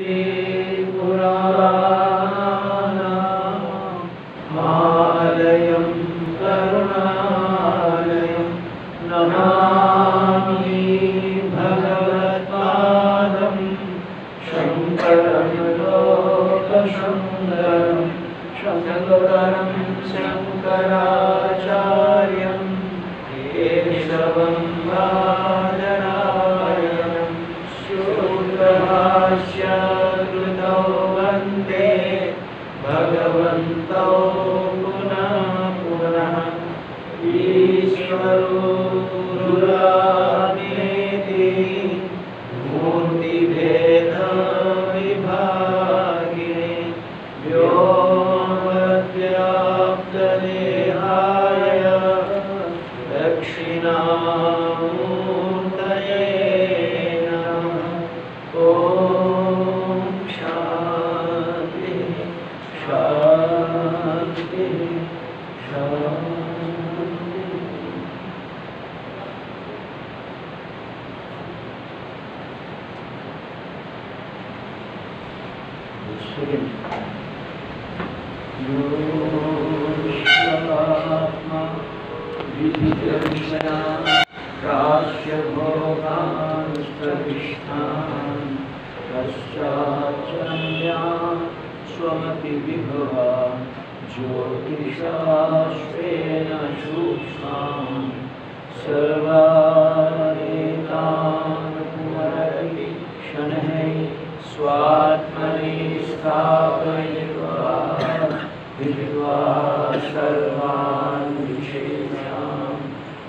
Amen.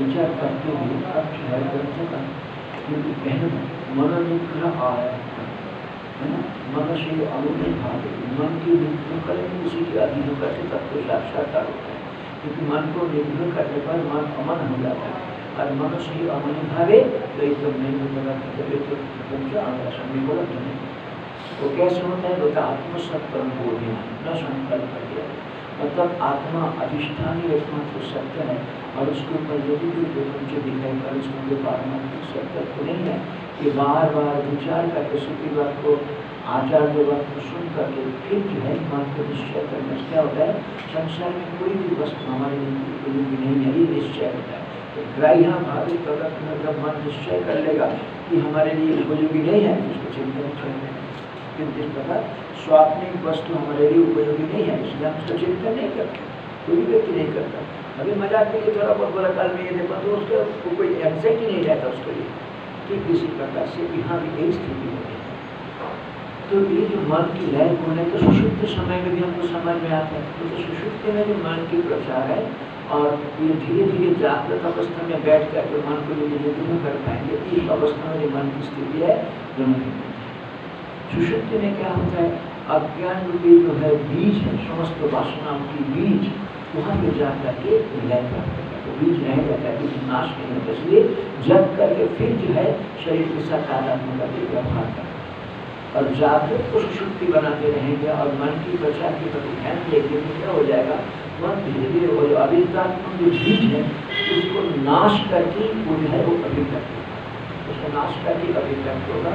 विचार करते हुए जो है ग्रंथ का क्योंकि कहना मन निग्रह आया है ना? मन से अनुमति भाव मन की निग्रह करेंगे उसी के अधीन होकर के तत्व साक्षात्कार होता है। क्योंकि मन को निग्रह करने पर मन अमन हो जाता है। और मन से अमन भावे तो एकदम नहीं होगा तो आगे समय को नहीं। वो कैसे होता है? बोलता आत्मसत्कर्म बोधना न संकल्प किया। मतलब आत्मा, अधिष्ठान एकमात्र सत्य है और उसके ऊपर यदि भी प्रपंच दिखाई पर उसमें जो पारमार्थिक सत्य तो नहीं है कि बार बार विचार करके, सुखी बात को, आचार्य बात को सुन करके फिर जो है मन को निश्चय करने से क्या होता है। संसार में कोई भी वस्तु हमारे लिए नहीं है, ये निश्चय होता है। तो ग्राह्य भावी तदर्थ में जब मन निश्चय कर लेगा कि हमारे लिए उपयोगी नहीं है तो उसको चिंतन छोड़ने किंतु इस प्रकार स्वात्मिक वस्तु हमारे लिए उपयोगी नहीं है, इसलिए हम उसका चिंतन नहीं करते, कोई व्यक्ति नहीं करता। अभी मज़ाक के लिए थोड़ा बहुत बड़ा काल में ये देखो तो उसका कोई एग्जैक्ट नहीं रहता उसके लिए ठीक इसी प्रकार से यहाँ भी यही स्थिति है तो ये जो मन की लय होने तो सुषुप्त समय में भी हमको समझ में आता है। तो सुषुप्त में जो मन की प्रचार है, और ये धीरे धीरे जागृत अवस्था में बैठ करके मन को यदि निग्रह कर पाएँगे, इस अवस्था में जो मन की स्थिति है दोनों सुषुप्ति में क्या होता है? अज्ञान रूपी जो है बीज है, समस्त वासनाओं की बीज, वहाँ पे जा करके लय करता तो बीज रह जाता है, बीज नाश नहीं होता इसलिए जब करके फिर जो है शरीर के साथ तादात्म करके व्यवहार करता है। और जागृत को सुषुप्ति बनाते रहेंगे और मन की प्रचार के प्रति ध्यान देंगे तो क्या हो जाएगा? मन धीरे धीरे वो जो अविद्यात्मक जो बीज है, उसको नाश करके वो जो है वो अभिव्यक्त होगा। उसको नाश करके अभिव्यक्त होगा।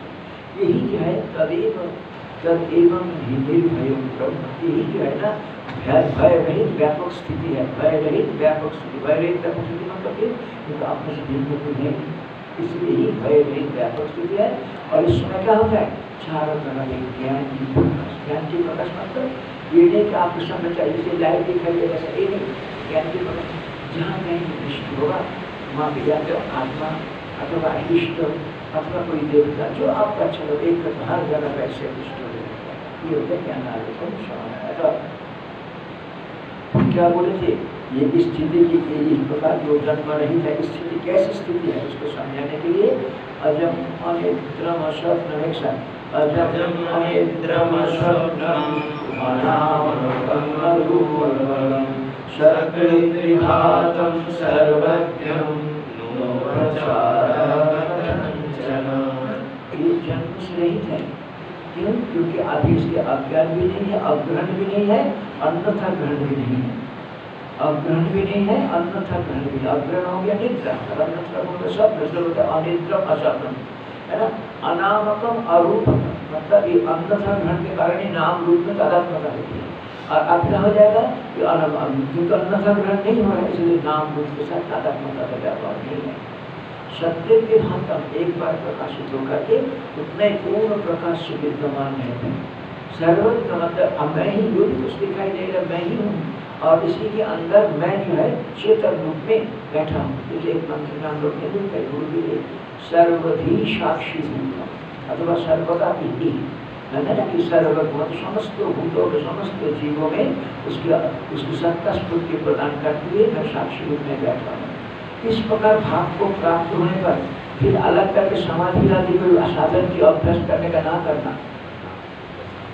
यही जो है? तदेव तद एवं हिंदी भय यही जो है ना? भय रहित व्यापक स्थिति है। भय रहित व्यापक स्थिति। भय रहित व्यापक स्थिति मतलब कि तो आपने से भिन्न कोई नहीं इसलिए ही भय रहित व्यापक स्थिति है। और इस समय क्या होता है? चारों तरह एक ज्ञान की प्रकाश। ज्ञान की प्रकाश मतलब ये नहीं कि आपको समझ चाहिए जैसे लाइट दिखाई दे, वैसा ये नहीं। ज्ञान की पकड़ जहाँ कहीं इष्ट होगा, वहाँ जाते आत्मा अथवा इष्ट अथवा कोई देवता जो आपका लगे एक हर जगह वैसे इष्ट हो। ये होता है ज्ञान आलोकन क्या बोले थे? ये स्थिति की इस प्रकार जो जन्म रही है स्थिति कैसी स्थिति है, उसको समझाने के लिए अजम अनिद्रम स्वप्न अजम अनिद्रम स्वप्नम अनामरूपम सर्वत्रिघातम सर्वज्ञम ये जन्म से रहित है क्यों क्योंकि अभी इसके अज्ञान भी नहीं है, अग्रहण भी नहीं है, अन्यथा ग्रहण भी नहीं है। अग्रहण भी नहीं है, अन्यथा ग्रहण भी अग्रहण हो गया निद्रा। अन्यथा बोलते सब प्रश्न होते अनिद्रम असप्रम है ना? अनामकम अरूप मतलब ये अन्यथा ग्रहण के कारण ही नाम रूप में तादात्मता होती है। और क्या हो जाएगा? कि क्योंकि अन्यथा ग्रहण नहीं हो रहा है, इसलिए नाम रूप के साथ तादात्मता का व्यापार नहीं है। सत्य के हम एक बार प्रकाशित होकर के उतने पूर्ण प्रकाश से विद्यमान है। सर्वत्र मतलब मैं ही जो भी कुछ दिखाई दे रहा मैं ही हूँ। और इसी के अंदर मैं जो है, चेतन रूप में बैठा हूँ। जैसे एक मंत्र में हम लोग ने कई गुरु भी सर्वधि साक्षी भूत अथवा सर्वदा भी है ना, कि सर्वभूत समस्त भूतों के समस्त जीवों में उसके, उसकी सत्ता स्फूर्ति प्रदान करती है, मैं साक्षी रूप में बैठा हूँ। इस प्रकार भाव को प्राप्त होने पर फिर अलग करके समाधि आदि कोई साधन की अभ्यास करने का ना करना।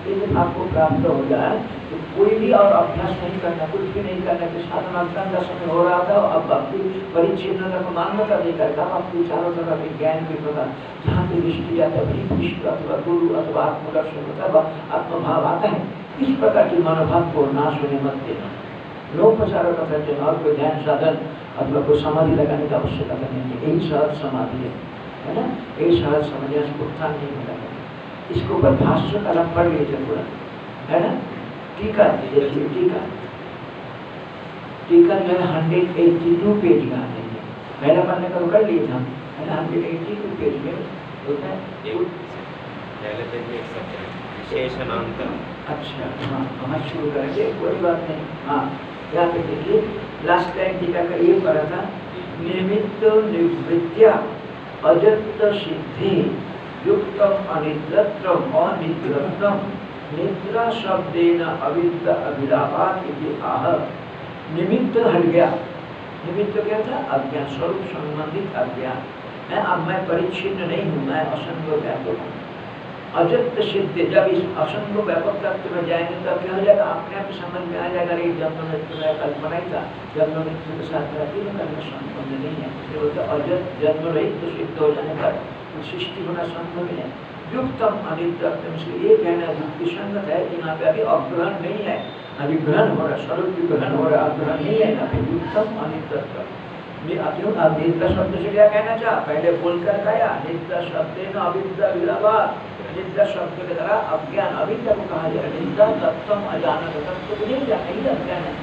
यदि भाव को प्राप्त हो जाए तो कोई भी और अभ्यास नहीं करना, कुछ भी नहीं करना, कि साधन अध्ययन का समय हो रहा था, अब अपनी परिचिन्न को मान्यता नहीं करता अब अपनी चारों तरफ़ ज्ञान के प्रकार, जहाँ की दृष्टि जाता है विश्व अथवा गुरु अथवा आत्मदर्शन होता आत्मभाव आता है। इस प्रकार की मनोभाव को नाश होने मत देना। लोग प्रचार का और कोई ध्यान साधन अथवा कोई समाधि लगाने की आवश्यकता नहीं है यही सहज समाधि है है ना यही सहज समझने से उत्थान नहीं मिला इसके ऊपर भाष्य का पढ़ लीजिए पूरा है ना टीका देखिए टीका टीका जो है हंड्रेड एट्टी टू पेज का है पहला पढ़ने का कर लिए था है ना हंड्रेड एट्टी टू पेज में होता है अच्छा हाँ हम शुरू करेंगे कोई बात नहीं हाँ यहाँ पे देखिए लास्ट टाइम टीका का ये पढ़ा था, निमित्त निवृत्तिया अजत सिद्धि, युक्तम अनिद्रत्रम अनिद्रत्रम निद्रा शब्देन अविद्य अभिलापात आह। निमित्त हट गया। निमित्त क्या था? अज्ञान स्वरूप संबंधित अज्ञान मैं अब मैं परिच्छिन्न नहीं हूँ, मैं असंग व्यापक हूँ। अजत सिद्ध, जब इस असंग व्यापक तत्व में जाएँगे, तब क्या हो जाएगा? अपने आप समझ में आ जाएगा ये जन्म मृत्यु में कल्पना ही था। जन्म मृत्यु के साथ रहती है करना संपन्न नहीं है। इसलिए बोलते अजत जन्म रहित तो सिद्ध हो जाने पर सृष्टि होना संभव है। युक्तम अनित्यम इसलिए ये कहना युक्ति संगत है कि यहाँ पे अभी अग्रहण नहीं है। अभी ग्रहण हो रहा, स्वरूप ग्रहण हो रहा, अग्रहण नहीं है, यहाँ युक्तम अनित्यत्व अब नित्य शब्द से क्या कहना चाह? पहले बोलकर कहा नित्य शब्द अविद्या विलापात निद्रा शब्द के द्वारा अज्ञान अविद्या को कहा जाए निद्रा तत्व अजानक तत्व को नहीं जाना ही अज्ञान है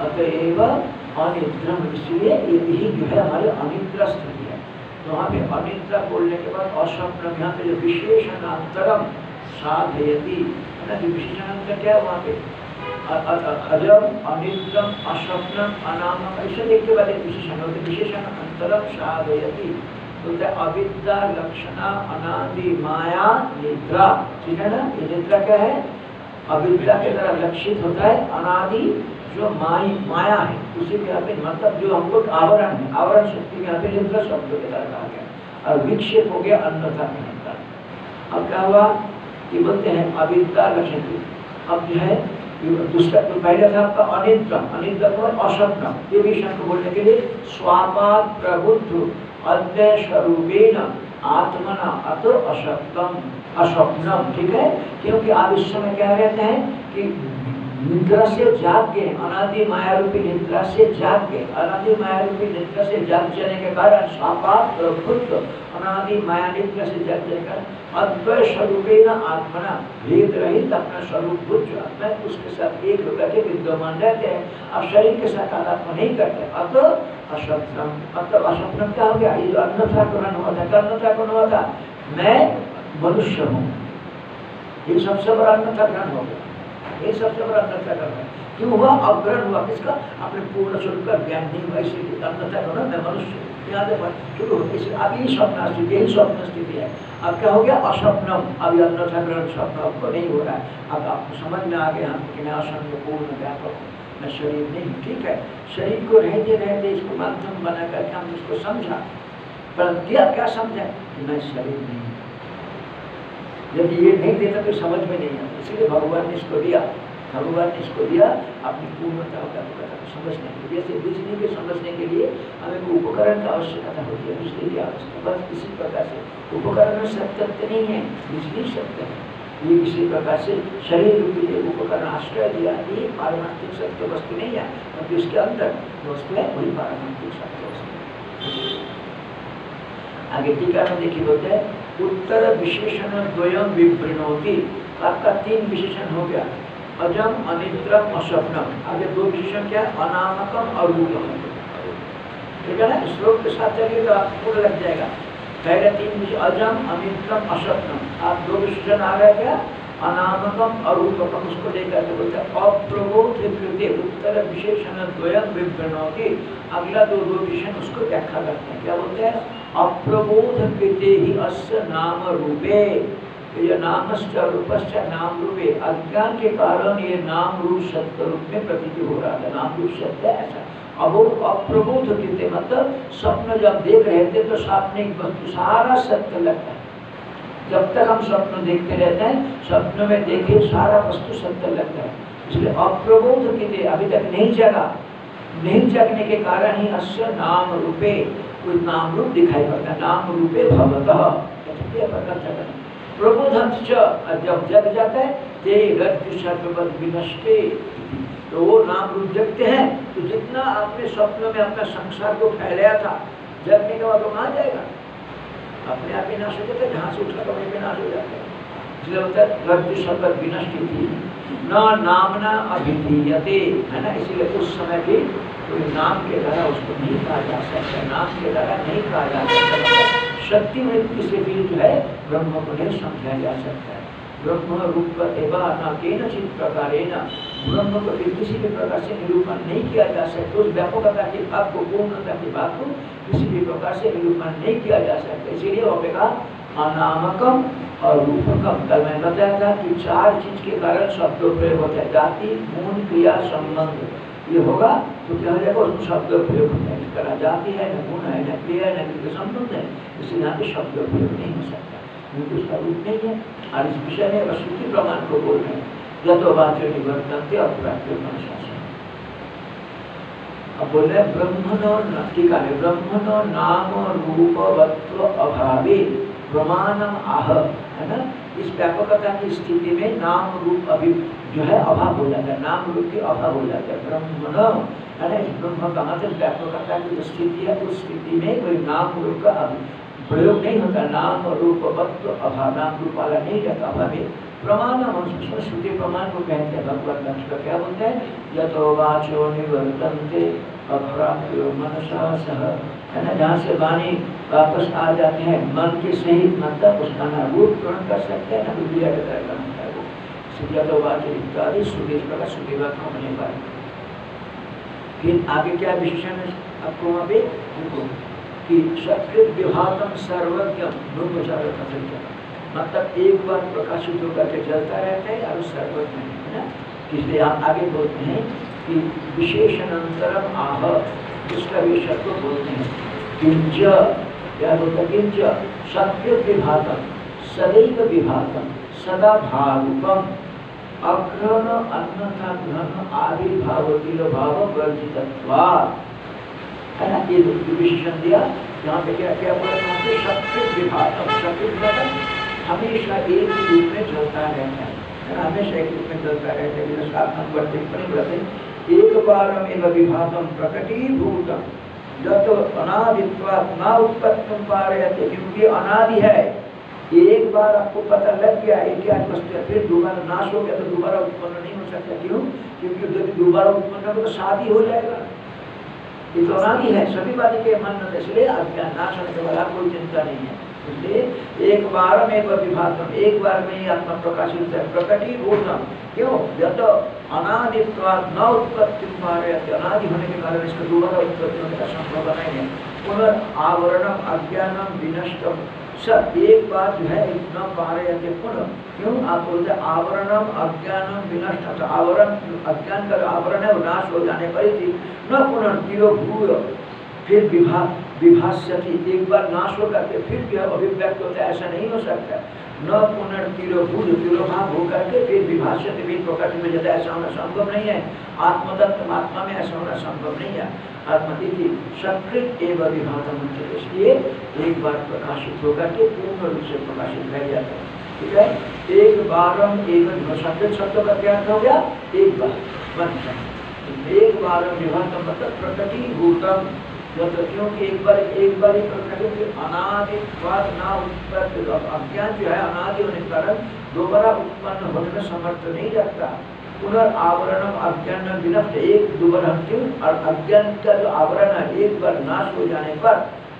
अतएव हाँ, अनिद्रम इसलिए यही जो है हमारे अनिद्रा स्थिति है तो वहाँ पे अनिद्रा बोलने के बाद जो विशेषण अंतरम साधयती है जो क्या है वहाँ पे अजम अनिद्रम अस्वप्नम अनामक ऐसे देख के बाद विशेषण होते विशेषण अंतरम साधयति बोलते अविद्या लक्षणा अनादि माया निद्रा ठीक है ना ये निद्रा क्या है अविद्या के द्वारा लक्षित होता है अनादि जो माई माया है उसी के यहाँ मतलब जो हमको आवरण है आवरण शक्ति के यहाँ पे निद्रा शब्द के द्वारा कहा गया और विक्षेप हो गया अन्यथा के अब क्या हुआ कि बोलते हैं अविद्या लक्षण अब जो है दूसरा तो पहले था आपका अनिद्रम अनिद्रम और अशब्दम ये भी शंख बोलने के लिए स्वापात प्रबुद्ध अद्य स्वरूपेण आत्मना अतो अशब्दम अस्वप्नम ठीक है? क्योंकि आप इस समय क्या कहते हैं कि निद्रा से जाग गए, अनादि माया रूपी निद्रा से जाग गए। अनादि माया रूपी निद्रा से जाग जाने के कारण सापात खुद अनादि माया निद्रा से जाग जाने का अद्वय स्वरूप आत्मना भेद रहित अपना स्वरूप बुद्ध आत्मा उसके साथ एक होकर के विद्यमान रहते हैं। अब शरीर के साथ आत्मा नहीं करते। अत अशब्दम मतलब अशब्दम क्या हो गया? ये जो अन्नथा ग्रहण हुआ था अन्नथा कौन हुआ था? मैं मनुष्य हूँ। ये सबसे बड़ा अन्यथा ज्ञान हो गया। ये सबसे बड़ा अन्यथा ज्ञान है क्यों हुआ? अग्रहण हुआ किसका? अपने पूर्ण स्वरूप का ज्ञान नहीं हुआ। इसलिए अन्यथा होना मैं मनुष्य याद है शुरू हो इसलिए अब यही स्वप्न स्थिति, यही स्वप्न स्थिति है। अब क्या हो गया? अस्वप्नम अभी अन्यथा ग्रहण स्वप्न आपको नहीं हो रहा है। अब आपको समझ में आ गया, हम कि मैं असंग पूर्ण व्यापक मैं शरीर नहीं, ठीक है? शरीर को रहते रहते इसको माध्यम बना करके हम इसको समझा। परंतु क्या समझा? कि मैं शरीर नहीं यदि ये नहीं देता तो समझ में नहीं आता। इसीलिए भगवान ने इसको दिया। भगवान ने इसको दिया, अपनी पूर्णता का समझने के लिए। जैसे बिजली के समझने के लिए हमें उपकरण का आवश्यकता होती है बिजली की आवश्यकता। बस इसी प्रकार से उपकरण में सत्य नहीं है बिजली सत्य है। ये किसी प्रकार से शरीर रूपी उपकरण आश्रय दिया, ये पारमार्थिक सत्य वस्तु नहीं है परंतु इसके अंदर वस्तु है वही पारमार्थिक सत्य वस्तु आगे टीका में देखिए बोलते हैं, उत्तर विशेषण द्वयम विवृणोति आपका तीन विशेषण हो गया। अजम अनिद्रम असपनम आगे दो विशेषण क्या अनामकम और रूपम ठीक है ना? श्लोक के साथ चलिए तो आपको पूरा लग जाएगा। पहले तीन विषय अजम अनिद्रम असपनम आप दो विशेषण आ गए क्या? अनामकम और रूपकम उसको लेकर के बोलते हैं, अप्रबोध कृत्य उत्तर विशेषण द्वयम विवृणोति अगला दो दो विशेषण उसको व्याख्या करते हैं। क्या बोलते हैं? अप्रबोध कृते ही अस्य नाम रूपे ये नामश्च नाम रूपे अज्ञान के कारण ये नाम रूप सत्य रूप में प्रतीत हो रहा था। नाम रूप सत्य ऐसा। अब अप्रबोध कृत्य मतलब स्वप्न जब देख रहे थे तो सामने वस्तु सारा सत्य लगता है। जब तक हम स्वप्न देखते रहते हैं, स्वप्न में देखे सारा वस्तु सत्य लगता है। इसलिए अप्रबोध कृत्य अभी तक नहीं जगा। नहीं जगने के कारण ही अश्य नाम रूपे कोई नाम रूप दिखाई पड़ता है नाम रूपे भवतः। प्रबोधन जब जग जाता है, ते रज्जु विनष्टे। तो वो नाम रूप जगते हैं तो जितना आपने स्वप्न में अपना संसार को फैलाया था, जगने के बाद वो जाएगा? अपने आप ही नाश हो जाता है, जहाँ से उठा तो वहीं पे नाश हो जाता है। इसलिए होता है रज्जु शब्द विनष्टि। न नामना अभिधीयते, है ना? इसीलिए उस समय भी कोई नाम के द्वारा उसको नहीं कहा जा सकता, नाम के द्वारा नहीं कहा जा सकता। शक्ति से भी जो है, ब्रह्म को नहीं समझा जा सकता। है ब्रह्म रूप प्रकार ब्रह्म को फिर किसी भी प्रकार से निरूपण नहीं किया जा सकता। उस व्यापकता के भाव को, पूर्णता के किसी भी प्रकार से निरूपण नहीं किया जा सकता। इसीलिए होगा अनामकम और रूपकम। कल मैंने बताया था कि चार चीज़ के कारण शब्दों प्रयोग होता है। जाति, मूल, क्रिया, संबंध। ये होगा तो क्या हो जाएगा? उसको शब्द प्रयोग नहीं करा। जाती है, न गुण है, न क्रिया है, न संबंध है। इसलिए यहाँ पे शब्द प्रयोग नहीं हो सकता। क्योंकि उसका रूप नहीं है। और इस विषय में अश्रुति प्रमाण को बोल रहे हैं। यथो वाच्य निवर्तनते अप्राप्य अनुशासन अब बोल रहे ब्रह्मणो टीका है नाम रूपवत्व अभावे। प्रमाणम आह, है ना? इस व्यापकता की स्थिति में नाम रूप अभी जो है अभाव हो जाता है, नाम रूप के अभाव हो जाता है। ब्रह्म है ब्रह्म का मतलब व्यापकता की स्थिति है, उस स्थिति में कोई नाम रूप का प्रयोग नहीं होता। नाम रूप वक्त अभाव, नाम रूप वाला नहीं रहता अभाव प्रमाण श्रुति प्रमाण को कहते हैं। का क्या बोलते हैं? यथो निवर्तनते मनसा सह। है ना जहाँ से वाणी वापस आ जाते हैं, मन के सहित मतलब उसका ना रूप ग्रहण कर सकते हैं ना विद्या का ग्रहण कर वो। सुजतोवाच इत्यादि सुदेश प्रकार सुदेवा का होने पर फिर आगे क्या विशेषण है आपको वहाँ पे? कि सकृत विभागम सर्वज्ञम, ब्रह्मचार्य कथन मतलब एक बार प्रकाशित होकर के चलता रहता है और सर्वज्ञ है ना? इसलिए आप आगे बोलते हैं कि विशेषणांतरम आह। उसका विषय को बोलते हैं। किंच क्या बोलता किंच सत्य विभागम सदैव विभागम सदा भावुकम अग्रहण अन्यथा ग्रहण आविर्भाव भाव वर्जित है ना? ये विशेषण दिया, यहाँ पे क्या क्या बोला यहाँ पे सत्य विभागम सत्य विभागम हमेशा एक रूप में चलता रहता है। हमेशा एक रूप में चलता रहता है। सात नंबर टिप्पणी एक बार में विभागम प्रकटीभूतम जब तो अनादित्वा ना उत्पत्ति पा रहे थे क्योंकि अनादि है। एक बार आपको पता लग गया एक क्या वस्तु है फिर दोबारा नाश हो गया तो दोबारा उत्पन्न नहीं हो सकता। क्यों? क्योंकि जब दोबारा उत्पन्न हो तो शादी हो जाएगा। ये तो अनादि है, सभी बात के मन में इसलिए अज्ञान नाश होने के बाद कोई चिंता नहीं है। एक बार में एक बार में ही आत्मा प्रकाशित है प्रकटी भूतम क्यों? न उत्पत्ति अनादि होने के कारण इसका दोबारा उत्पत्ति होने का संभव है। अज्ञानम, विनष्टम। सब एक बार जो है न पा रहे पुनः, क्यों? आप बोलते आवरणम, अज्ञानम, विनष्ट। आवरण, अज्ञान का आवरण है, वो नाश हो जाने पर ही न पुनर्तिरो फिर विभा, विभाष्यति, एक बार नाश हो करके फिर जो अभिव्यक्त होता है, ऐसा नहीं हो सकता। न पुनर्तिरोभूत तिरोभाव हो करके फिर विभाष्य फिर प्रकट में जाता ऐसा होना संभव नहीं है। आत्मदत्त आत्मा में ऐसा होना संभव नहीं है। आत्मतिथि सकृत एवं विभागम इसलिए एक बार प्रकाशित होकर के पूर्ण रूप से प्रकाशित रह जाता है। ठीक है? एक बारम एक सकृत शब्द का क्या हो गया? एक बार। बन एक बार विभाग मतलब प्रकृति, भूतम क्योंकि एक बार एक बार अनादि ना अज्ञान जो है, अनादि होने के कारण दोबारा उत्पन्न होने में समर्थ नहीं पुनर्आवरण अज्ञान विनष्ट एक और अज्ञान का जो आवरण है, एक बार नाश हो जाने पर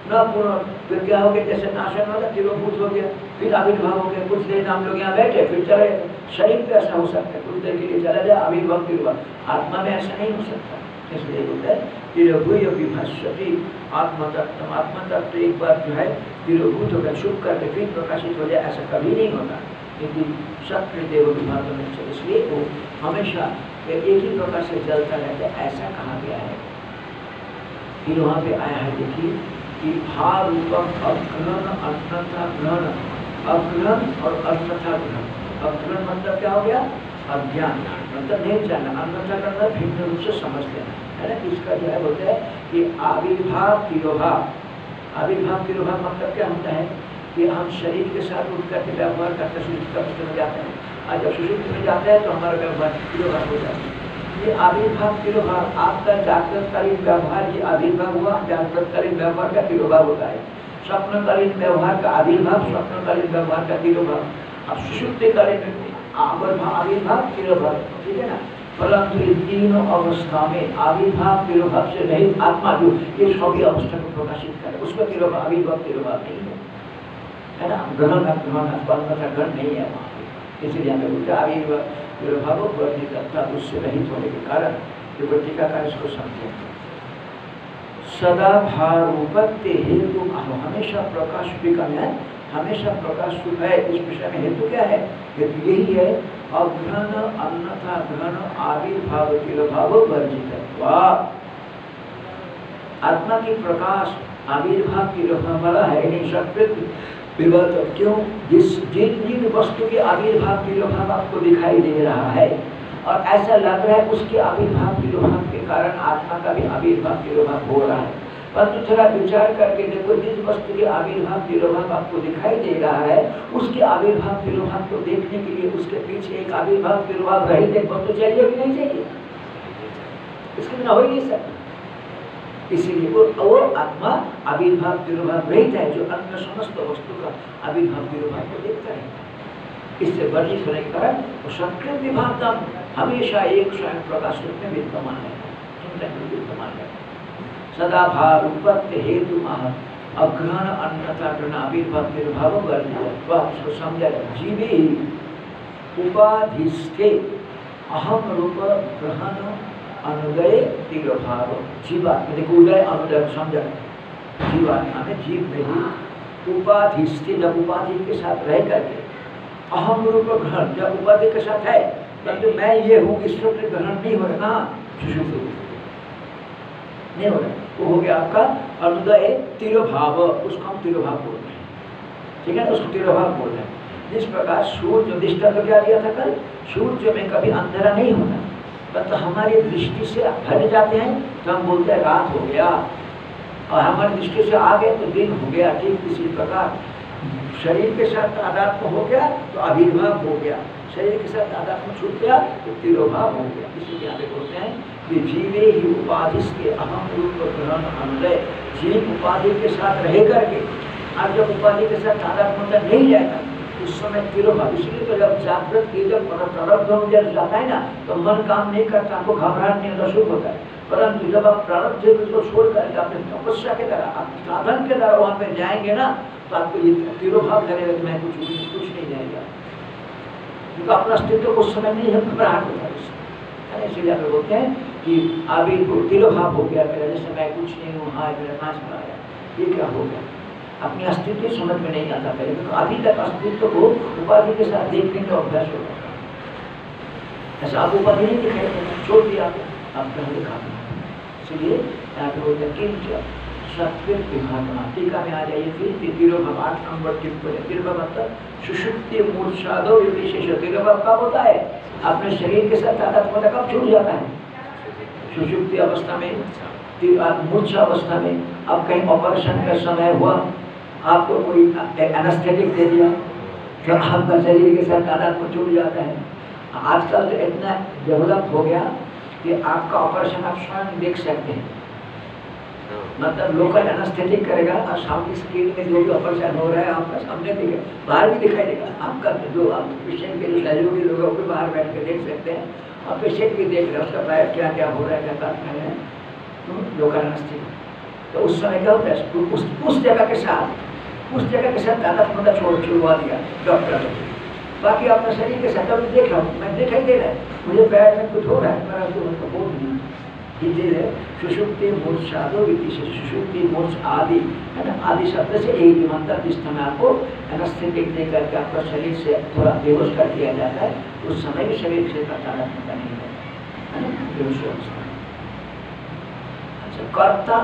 न पुनः फिर क्या हो गया? जैसे नाशन होगा तिरोभूत हो गया, फिर आविर्भाव हो गया। कुछ देर हम लोग यहाँ बैठे, फिर चले। शरीर पे ऐसा हो सकता है, कुछ देर के लिए चला जाए, आविर्भाव फिर आत्मा में ऐसा नहीं हो सकता। इसलिए बोलते हैं, तिरभुय विभस्वती। आत्मा तत्व आत्मा तत्व एक बार जो है, तिरभूत होकर शुभ करके फिर प्रकाशित हो जाए, ऐसा कभी नहीं होता। लेकिन शक्र देव विभाग में इसलिए वो हमेशा एक ही प्रकार से जलता रहता है, ऐसा कहा गया है। फिर वहाँ पे आया है, देखिए, कि भा रूपम अग्रहण अन्नथा ग्रहण। अग्रहण और अन्नथा ग्रहण। अग्रहण मतलब क्या हो गया? अज्ञान। मतलब नहीं जानना। अन्यथा करना भिन्न रूप से समझ लेना है ना? इसका जो है बोलते हैं कि आविर्भाव तिरोभाव। आविर्भाव तिरोभाव मतलब क्या होता है? कि हम शरीर के साथ उठ करके व्यवहार करते अवस्था में जाते हैं। और जब सुषुप्त में जाते हैं तो हमारा व्यवहार तिरोभाव हो जाता है। ये आविर्भाव तिरोभाव, आपका जागृतकालीन व्यवहार ये आविर्भाव हुआ। जागृतकालीन व्यवहार का तिरोभाव होता है। स्वप्नकालीन व्यवहार का आविर्भाव, स्वप्नकालीन व्यवहार का तिरोभाव। अब सुषुप्तिकालीन आविर्भाव आविर्भाव तिरोभाव, ठीक है ना? परंतु इन तीनों अवस्था में आविर्भाव तिरोभाव से रहित आत्मा जो, ये सभी अवस्था को प्रकाशित करे उसमें तिरोभाव, आविर्भाव तिरोभाव नहीं है। है ना? ग्रहण का, ग्रहण बंद का ग्रहण नहीं है वहाँ पे। इसलिए हमें बोलते आविर्भाव तिरोभाव वर्णित अर्थात उससे रहित होने के कारण जो टीका का इसको समझे सदा भारूपत्य हेतु हमेशा प्रकाश विकम है। हमेशा प्रकाश सुख है, इस विषय में हेतु क्या है? हेतु यही है अग्रहण अन्नथा ग्रहण आविर्भाव भाव वर्जित आत्मा की प्रकाश, आविर्भाव की वाला है नहीं सकृत क्यों? जिस, जिन जिन वस्तु के आविर्भाव तिरोभाव आपको दिखाई दे रहा है, और ऐसा लग रहा है उसके आविर्भाव तिरोभाव के कारण आत्मा का भी आविर्भाव तिरोभाव हो रहा है। परंतु थोड़ा विचार करके देखो, जिस वस्तु के आविर्भाव तिरोभाव आपको दिखाई दे रहा है, उसके आविर्भाव तिरोभाव को देखने के लिए उसके पीछे एक आविर्भाव तिरोभाव रहित एक वस्तु चाहिए कि नहीं चाहिए? इसके बिना हो ही नहीं सकता। इसीलिए वो वो आत्मा आविर्भाव तिरोभाव रहित है, जो अन्य समस्त वस्तु का आविर्भाव तिरोभाव को देखता है। इससे वर्णित होने के कारण संकृत विभाग हमेशा एक स्वयं प्रकाश रूप में विद्यमान है। विद्यमान है। सदा भाव उत्पत्ति हेतु अग्रहण अन्यथा ग्रहण आविर्भाव वर्णित उसको समझा जीवे उपाधिस्थे अहम रूप ग्रहण अनुदय तिरभाव जीवात्मा देखो उदय अनुदय समझा। जीवात्मा में जीव में ही उपाधिस्थे जब उपाधि के साथ रह करके अहम रूप ग्रहण, जब उपाधि के साथ है परंतु मैं ये हूँ ईश्वर के ग्रहण नहीं हो रहा। सुषुप्त नहीं हो रहा वो हो गया आपका अनुदय तिरोभाव, उसको हम तिरोभाव बोल रहे हैं। ठीक है? उसको तिरोभाव बोल रहे हैं। जिस प्रकार सूर्य दृष्टा तो क्या दिया था कल, सूर्य में कभी अंधेरा नहीं होता। पर तो हमारी दृष्टि से हट जाते हैं तो हम बोलते हैं, रात हो गया। और हमारी दृष्टि से आ गए तो दिन हो गया। ठीक इसी प्रकार। शरीर के साथ आध्यात्म हो गया तो आविर्भाव हो गया। शरीर के साथ आध्यात्म छूट गया तो तिरोभाव हो गया। इसी के यहाँ बोलते हैं कि जीवे ही उपाधि के अहम रूप ग्रहण अनुदय जीव उपाधि के साथ रह करके अब जब उपाधि के साथ तादात्मता नहीं जाएगा, उस समय तिरोभाव इसलिए तो जब जागृत की जब प्रारब्ध जब जाता है ना तो मन काम नहीं करता, आपको घबराहट नहीं होता शुभ होता है। परंतु जब आप प्रारब्ध को छोड़ करके अपने तपस्या के द्वारा, आप साधन के द्वारा वहाँ पे जाएँगे ना तो आपको ये तिरोभाव लगेगा कि मैं कुछ कुछ नहीं जाएगा। क्योंकि अपना अस्तित्व उस समय नहीं है, घबराहट होता है इसलिए आप बोलते हैं कि अभी तिरोभाव हो गया, मेरा जैसे मैं कुछ नहीं हूँ हाँ मेरा नाश में आया ये क्या हो गया? अपनी अस्तित्व समझ में नहीं आता पहले तो अभी तक अस्तित्व को उपाधि के साथ देखने का अभ्यास हो गया ऐसा आप उपाधि नहीं दिखाई छोड़ दिया आप पहले दिखा इसलिए यहाँ पे बोलते किंच सत्य टीका में आ जाइए, फिर आठ नंबर टिप्पणी मतलब सुषुप्ति विशेष कब होता है? अपने शरीर के साथ तादात्म्यता कब छूट जाता है? सुषुप्ति अवस्था में मूर्छा अवस्था में अब कहीं ऑपरेशन का समय हुआ, आपको कोई एनास्थेटिक दे दिया तो आपका शरीर के साथ तादात्म्य छूट जाता है। आजकल तो इतना डेवलप हो गया कि आपका ऑपरेशन आप स्वयं देख सकते हैं। मतलब लोकल एनास्थेटिक करेगा और सामने स्क्रीन में जो भी ऑपरेशन हो रहा है आपका सामने दिखे बाहर भी दिखाई देगा। आपका जो आप पेशेंट के जो सहयोगी लोग हैं वो भी बाहर बैठ के देख सकते हैं। और पेशेंट भी देख रहे हैं, उसका पैर क्या क्या हो रहा है, क्या कर रहे हैं। लोकल तो उस समय क्या होता है उस उस जगह के साथ, उस जगह के साथ दादा पौधा छोड़ छुड़वा दिया डॉक्टर ने। बाकी अपने शरीर के साथ देख रहा हूँ, मैं देखा ही दे रहा है। मुझे पैर में कुछ हो रहा है मैं उसको बोल नहीं इसीलिए सुषुप्ति सुषुप्ति आदि है ना आदि शब्द से जिस समय आपको दे करके आपका शरीर से थोड़ा बेहोश कर दिया जाता है उस समय भी शरीर से नहीं है ना अच्छा कर्ता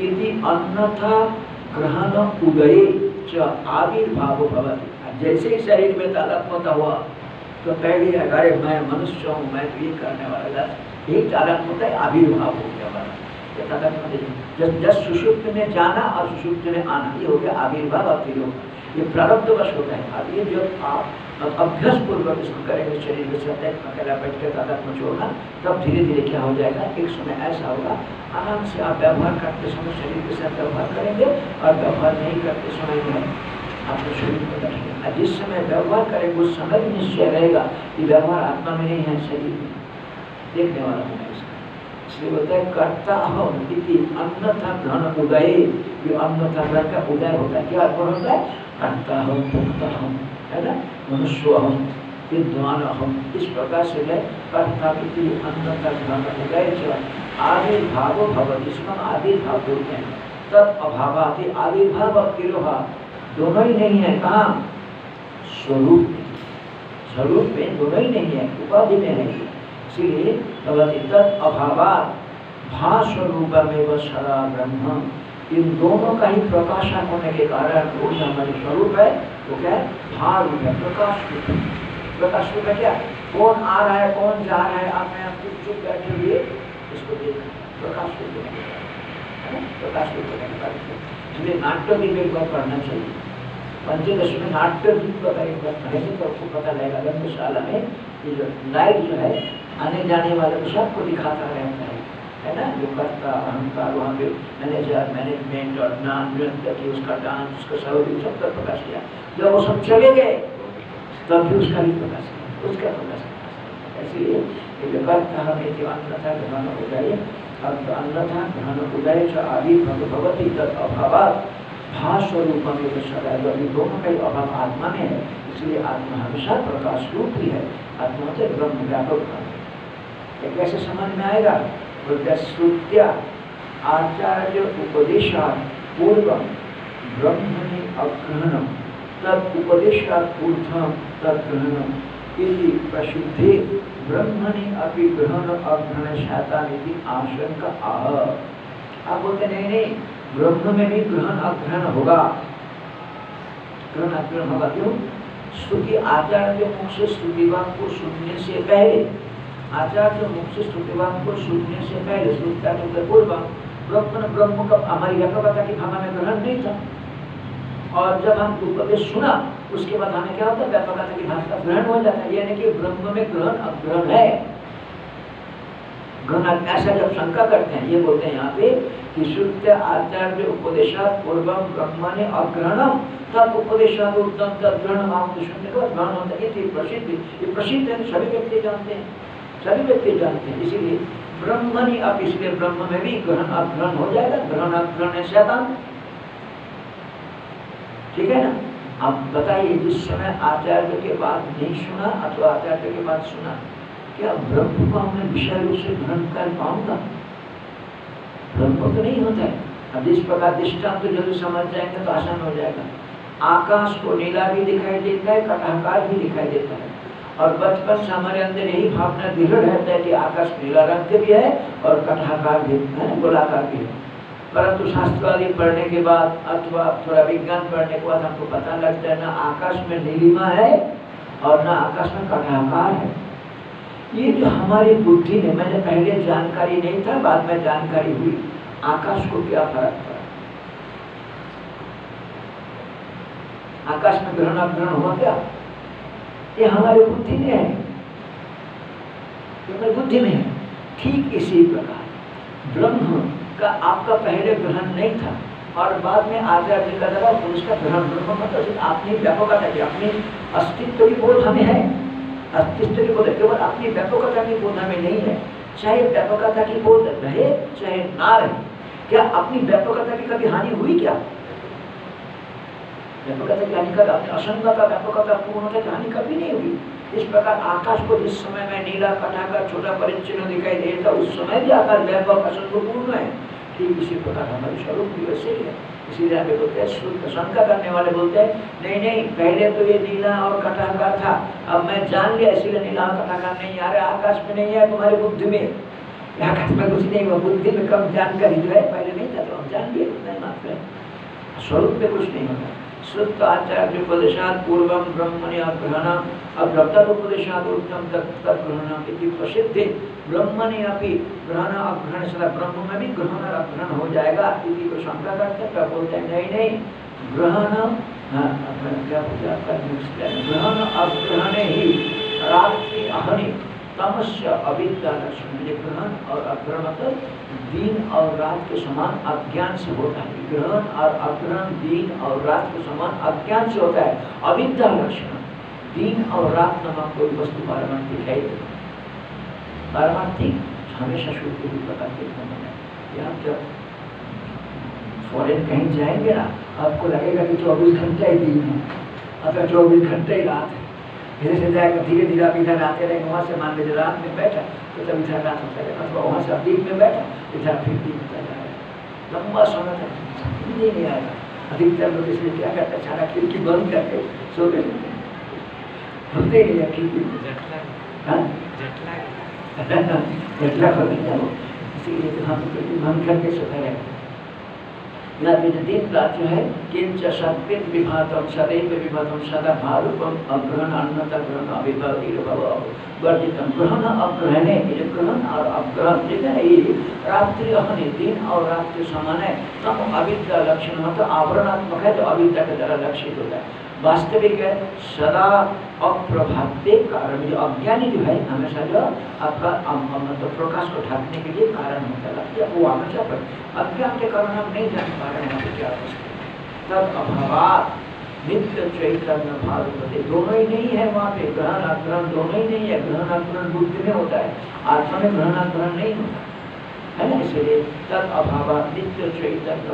यदि अन्यथा ग्रहण उदय च आविर्भाव भवती जैसे ही शरीर में तादात्मता हुआ तो पहले अरे मैं मनुष्य हूँ मैं तो ये करने वाला यही तादात्म होता है, आविर्भाव हो गया हमारा जब जब सुषुप्त में जाना और सुषुप्त में आना, ये हो गया आविर्भाव और तिरोग। ये प्रारब्ध वश होता है। अब ये जब आप अभ्यास पूर्वक इसको करेंगे, शरीर के साथ अकेला बैठ कर में छोड़ना तब धीरे धीरे क्या हो जाएगा? एक समय ऐसा होगा, आराम से आप व्यवहार करते समय शरीर के साथ व्यवहार करेंगे और व्यवहार नहीं करते समय में आपके शरीर को दर्शन जिस समय व्यवहार करेंगे, उस समय निश्चय रहेगा कि व्यवहार आत्मा में नहीं है, शरीर में। देखने वाला होगा इसलिए बोलता है कर्ता हम इति अन्यथा ग्रहण उदय जो अन्यथा ग्रहण का उदय होता है क्या अर्थ होता है कर्ता हम भोक्ता हम है ना मनुष्य हम विद्वान हम इस प्रकार से है कर्ता इति अन्यथा ग्रहण उदय च आविर्भाव भवति इसका आविर्भाव बोलते हैं तत् अभावाति आविर्भाव और तिरोभाव दोनों ही नहीं है कहाँ स्वरूप में स्वरूप में दोनों ही नहीं है। उपाधि में नहीं है। इसीलिए भगवती तत् अभावात भास्वरूप में सदा ब्रह्म इन दोनों का ही प्रकाशन होने के कारण वो हमारे स्वरूप है तो क्या है? भार रूप है प्रकाश रूप प्रकाश रूप है क्या? कौन आ रहा है, कौन जा रहा है? आप में आप चुप बैठे हुए इसको देख प्रकाश रूप प्रकाश रूप इसलिए नाट्य भी एक बार पढ़ना चाहिए। पंचदश में नाट्य भी का एक बार पढ़ेंगे तो आपको पता लगेगा, गंधशाला में लाइट जो है, आने जाने वाले को सबको दिखाता रहता है है ना? जो करता, अहंकार, वहाँ पे मैनेजर मैनेजमेंट और ज्ञान नृत्य की उसका डांस उसका सहयोग सब पर प्रकाश किया। जब वो सब चले गए, तब भी उसका भी प्रकाश किया, उसका प्रकाश किया। इसलिए जो करता हमें जो अन्यथा ग्रहण उदय। अब अन्यथा ग्रहण उदय आदि भगवती अभाव भास्वरूप में सदा अभी दोनों का ही अभाव आत्मा में है, इसलिए आत्मा हमेशा प्रकाश रूप ही। है आत्मा से ब्रह्म व्यापक कैसे समझ में आएगा? श्रुत्या आचार्य उपदेशा पूर्व ब्रह्मणि अग्रहणम तद उपदेशा ऊर्धम तद ब्रह्मणि अपि ग्रहण अग्रहण शातानिति आशंका आह। आप बोलते, नहीं नहीं ब्रह्म में भी ग्रहण अग्रहण होगा। ग्रहण अग्रहण होगा। क्यों? स्तुति आचार्य मुख से स्तुति को सुनने से पहले, आचार्य मुख से स्तुतिवान को सुनने से पहले श्रुतिका के पूर्व ब्रह्म ब्रह्म का, हमारी व्यापकता की हमारा ग्रहण नहीं था। और जब हम उपदेश सुना, उसके बाद हमें क्या होता है? व्यापकता की भाषा ग्रहण हो जाता है। यानी कि ब्रह्म में ग्रहण अग्रहण है। ग्रहण ऐसा जब शंका करते हैं, ये बोलते हैं यहाँ पे कि शुद्ध आचार्य उपदेशा पूर्व ब्रह्म ने अग्रहणम तब ग्रहण होता है। प्रसिद्ध, ये प्रसिद्ध है, सभी व्यक्ति जानते हैं। सभी व्यक्ति जानते हैं, इसीलिए अब इसलिए ब्रह्म में भी ग्रहण अपग्रहण हो जाएगा, ग्रहण अपग्रहण है शैतान। ठीक है ना? अब बताइए, जिस समय आचार्य के बाद नहीं सुना अथवा आचार्य के बाद सुना क्या ब्रह्म को मैं विषय रूप से ग्रहण कर पाऊँगा? ब्रह्म तो नहीं होता है। अब जिस प्रकार दृष्टांत तो जल्दी समझ जाएँगे तो आसान हो जाएगा। आकाश को नीला भी दिखाई देता है, कटाकार भी दिखाई देता है। और बचपन से हमारे अंदर यही भावना दृढ़ रहता है कि आकाश नीला रंग के भी है और कटाकार भी है, गोलाकार भी है। परंतु शास्त्रवादी पढ़ने के बाद अथवा थोड़ा विज्ञान पढ़ने के बाद हमको पता लगता है, ना आकाश में नीलिमा है और ना आकाश में कटाकार है। ये जो हमारी बुद्धि में मैंने पहले जानकारी नहीं था, बाद में जानकारी हुई। आकाश को क्या फ़र्क पड़ा? आकाश में ग्रहण अपग्रहण हुआ क्या? ये हमारे बुद्धि में है। हमारी बुद्धि में है। ठीक इसी प्रकार। ब्रह्म का आपका पहले ग्रहण नहीं था और बाद में आचार्य का दबा उसका ग्रहण ब्रह्म मतलब अपनी व्यापकता की अस्तित्व की बोध हमें है। अस्तित्व केवल अपनी व्यापकता की बोध हमें नहीं है। चाहे व्यापकता की बोध रहे, चाहे ना रहे, क्या अपनी व्यापकता की कभी हानि हुई क्या? व्यापकता की हानि कभी असंगता व्यापकता पूर्णता की हानि कभी नहीं हुई। इस प्रकार आकाश को जिस समय में नीला कटाकर छोटा परिचन्न दिखाई देता, उस समय भी आकाश व्यापक असंग पूर्ण है। ठीक इसी प्रकार हमारे स्वरूप भी वैसे ही है। इसीलिए हमें बोलते हैं शंका करने वाले बोलते हैं, नहीं नहीं, पहले तो ये नीला और कटाकार था, अब मैं जान लिया इसीलिए नीला और कटाकार नहीं आ रहा, आकाश में नहीं है तुम्हारी बुद्धि में। आकाश में कुछ नहीं हुआ बुद्धि में कम जानकारी जो है, पहले नहीं था तो हम जान लिए स्वरूप में कुछ नहीं होता। शुद्ध आचार्य उपदेशात पूर्व ब्रह्मणि अग्रहणम अग्रप्तोपदेशात उत्तम तत्ग्रहणम इति प्रसिद्धि ब्रह्मणि अपि ग्रहण अग्रहण सदा ब्रह्म में भी ग्रहण और अग्रहण हो जाएगा इति को शंका करते क्या बोलते हैं? नहीं नहीं। ग्रहण ग्रहण अग्रहण ही? रात्रि अहनि, तमस्य अविद्या लक्षण ग्रहण और अग्रहण मतलब दिन और रात के समान अज्ञान से होता है। ग्रहण और अग्रहण दिन और रात के समान अज्ञान से होता है। अविद्या लक्षण। दिन और रात नामक कोई वस्तु पारमार्थिक है पारमार्थिक हमेशा शुद्ध भी प्रकार के यहाँ जब फॉरेन कहीं जाएँगे ना, आपको लगेगा कि चौबीस घंटे ही दिन है। अगर चौबीस घंटे ही रात है। धीरे से जाएगा धीरे धीरे आप इधर आते रहेंगे वहाँ से मान लीजिए रात में बैठा तो तब इधर रात है अथवा वहाँ से आप दिन में बैठा इधर फिर दिन होता जाएगा लंबा समय तक समझ नहीं आएगा अधिकतर लोग इसलिए क्या करते हैं? सारा खिड़की बंद करके सो गए। खुलते ही नहीं खिड़की। जटला। खोल इसीलिए हम बंद करके सोते रहेंगे दिन रात है किंच सत्पित विभातम सदैव विभातम सदा भारूपम अग्रहण अन्नता ग्रहण अभिभव वर्जितम ग्रहण अग्रहणे ये ग्रहण और अग्रहण ठीक है ये रात्रि अहने दिन और रात्रि समान है तम अविद्या लक्षण मतलब आवरणात्मक है तो अविद्या के द्वारा लक्षित होता है वास्तविक है, सदा अप्रभाते कारण। जो अज्ञानी जो है, हमेशा जो आपका मतलब प्रकाश को ढकने के लिए कारण होता है। वो हमेशा पर अज्ञान के कारण हम नहीं जान पा रहे हैं क्या तब अभाव नित्य चैतन्य भाव होते दोनों ही नहीं है वहाँ पे। ग्रहण अग्रहण दोनों ही नहीं है। ग्रहण अग्रहण बुद्धि में होता है। आत्मा में ग्रहण अग्रहण नहीं होता। इसलिए तद अभाव नित्य चैतन्य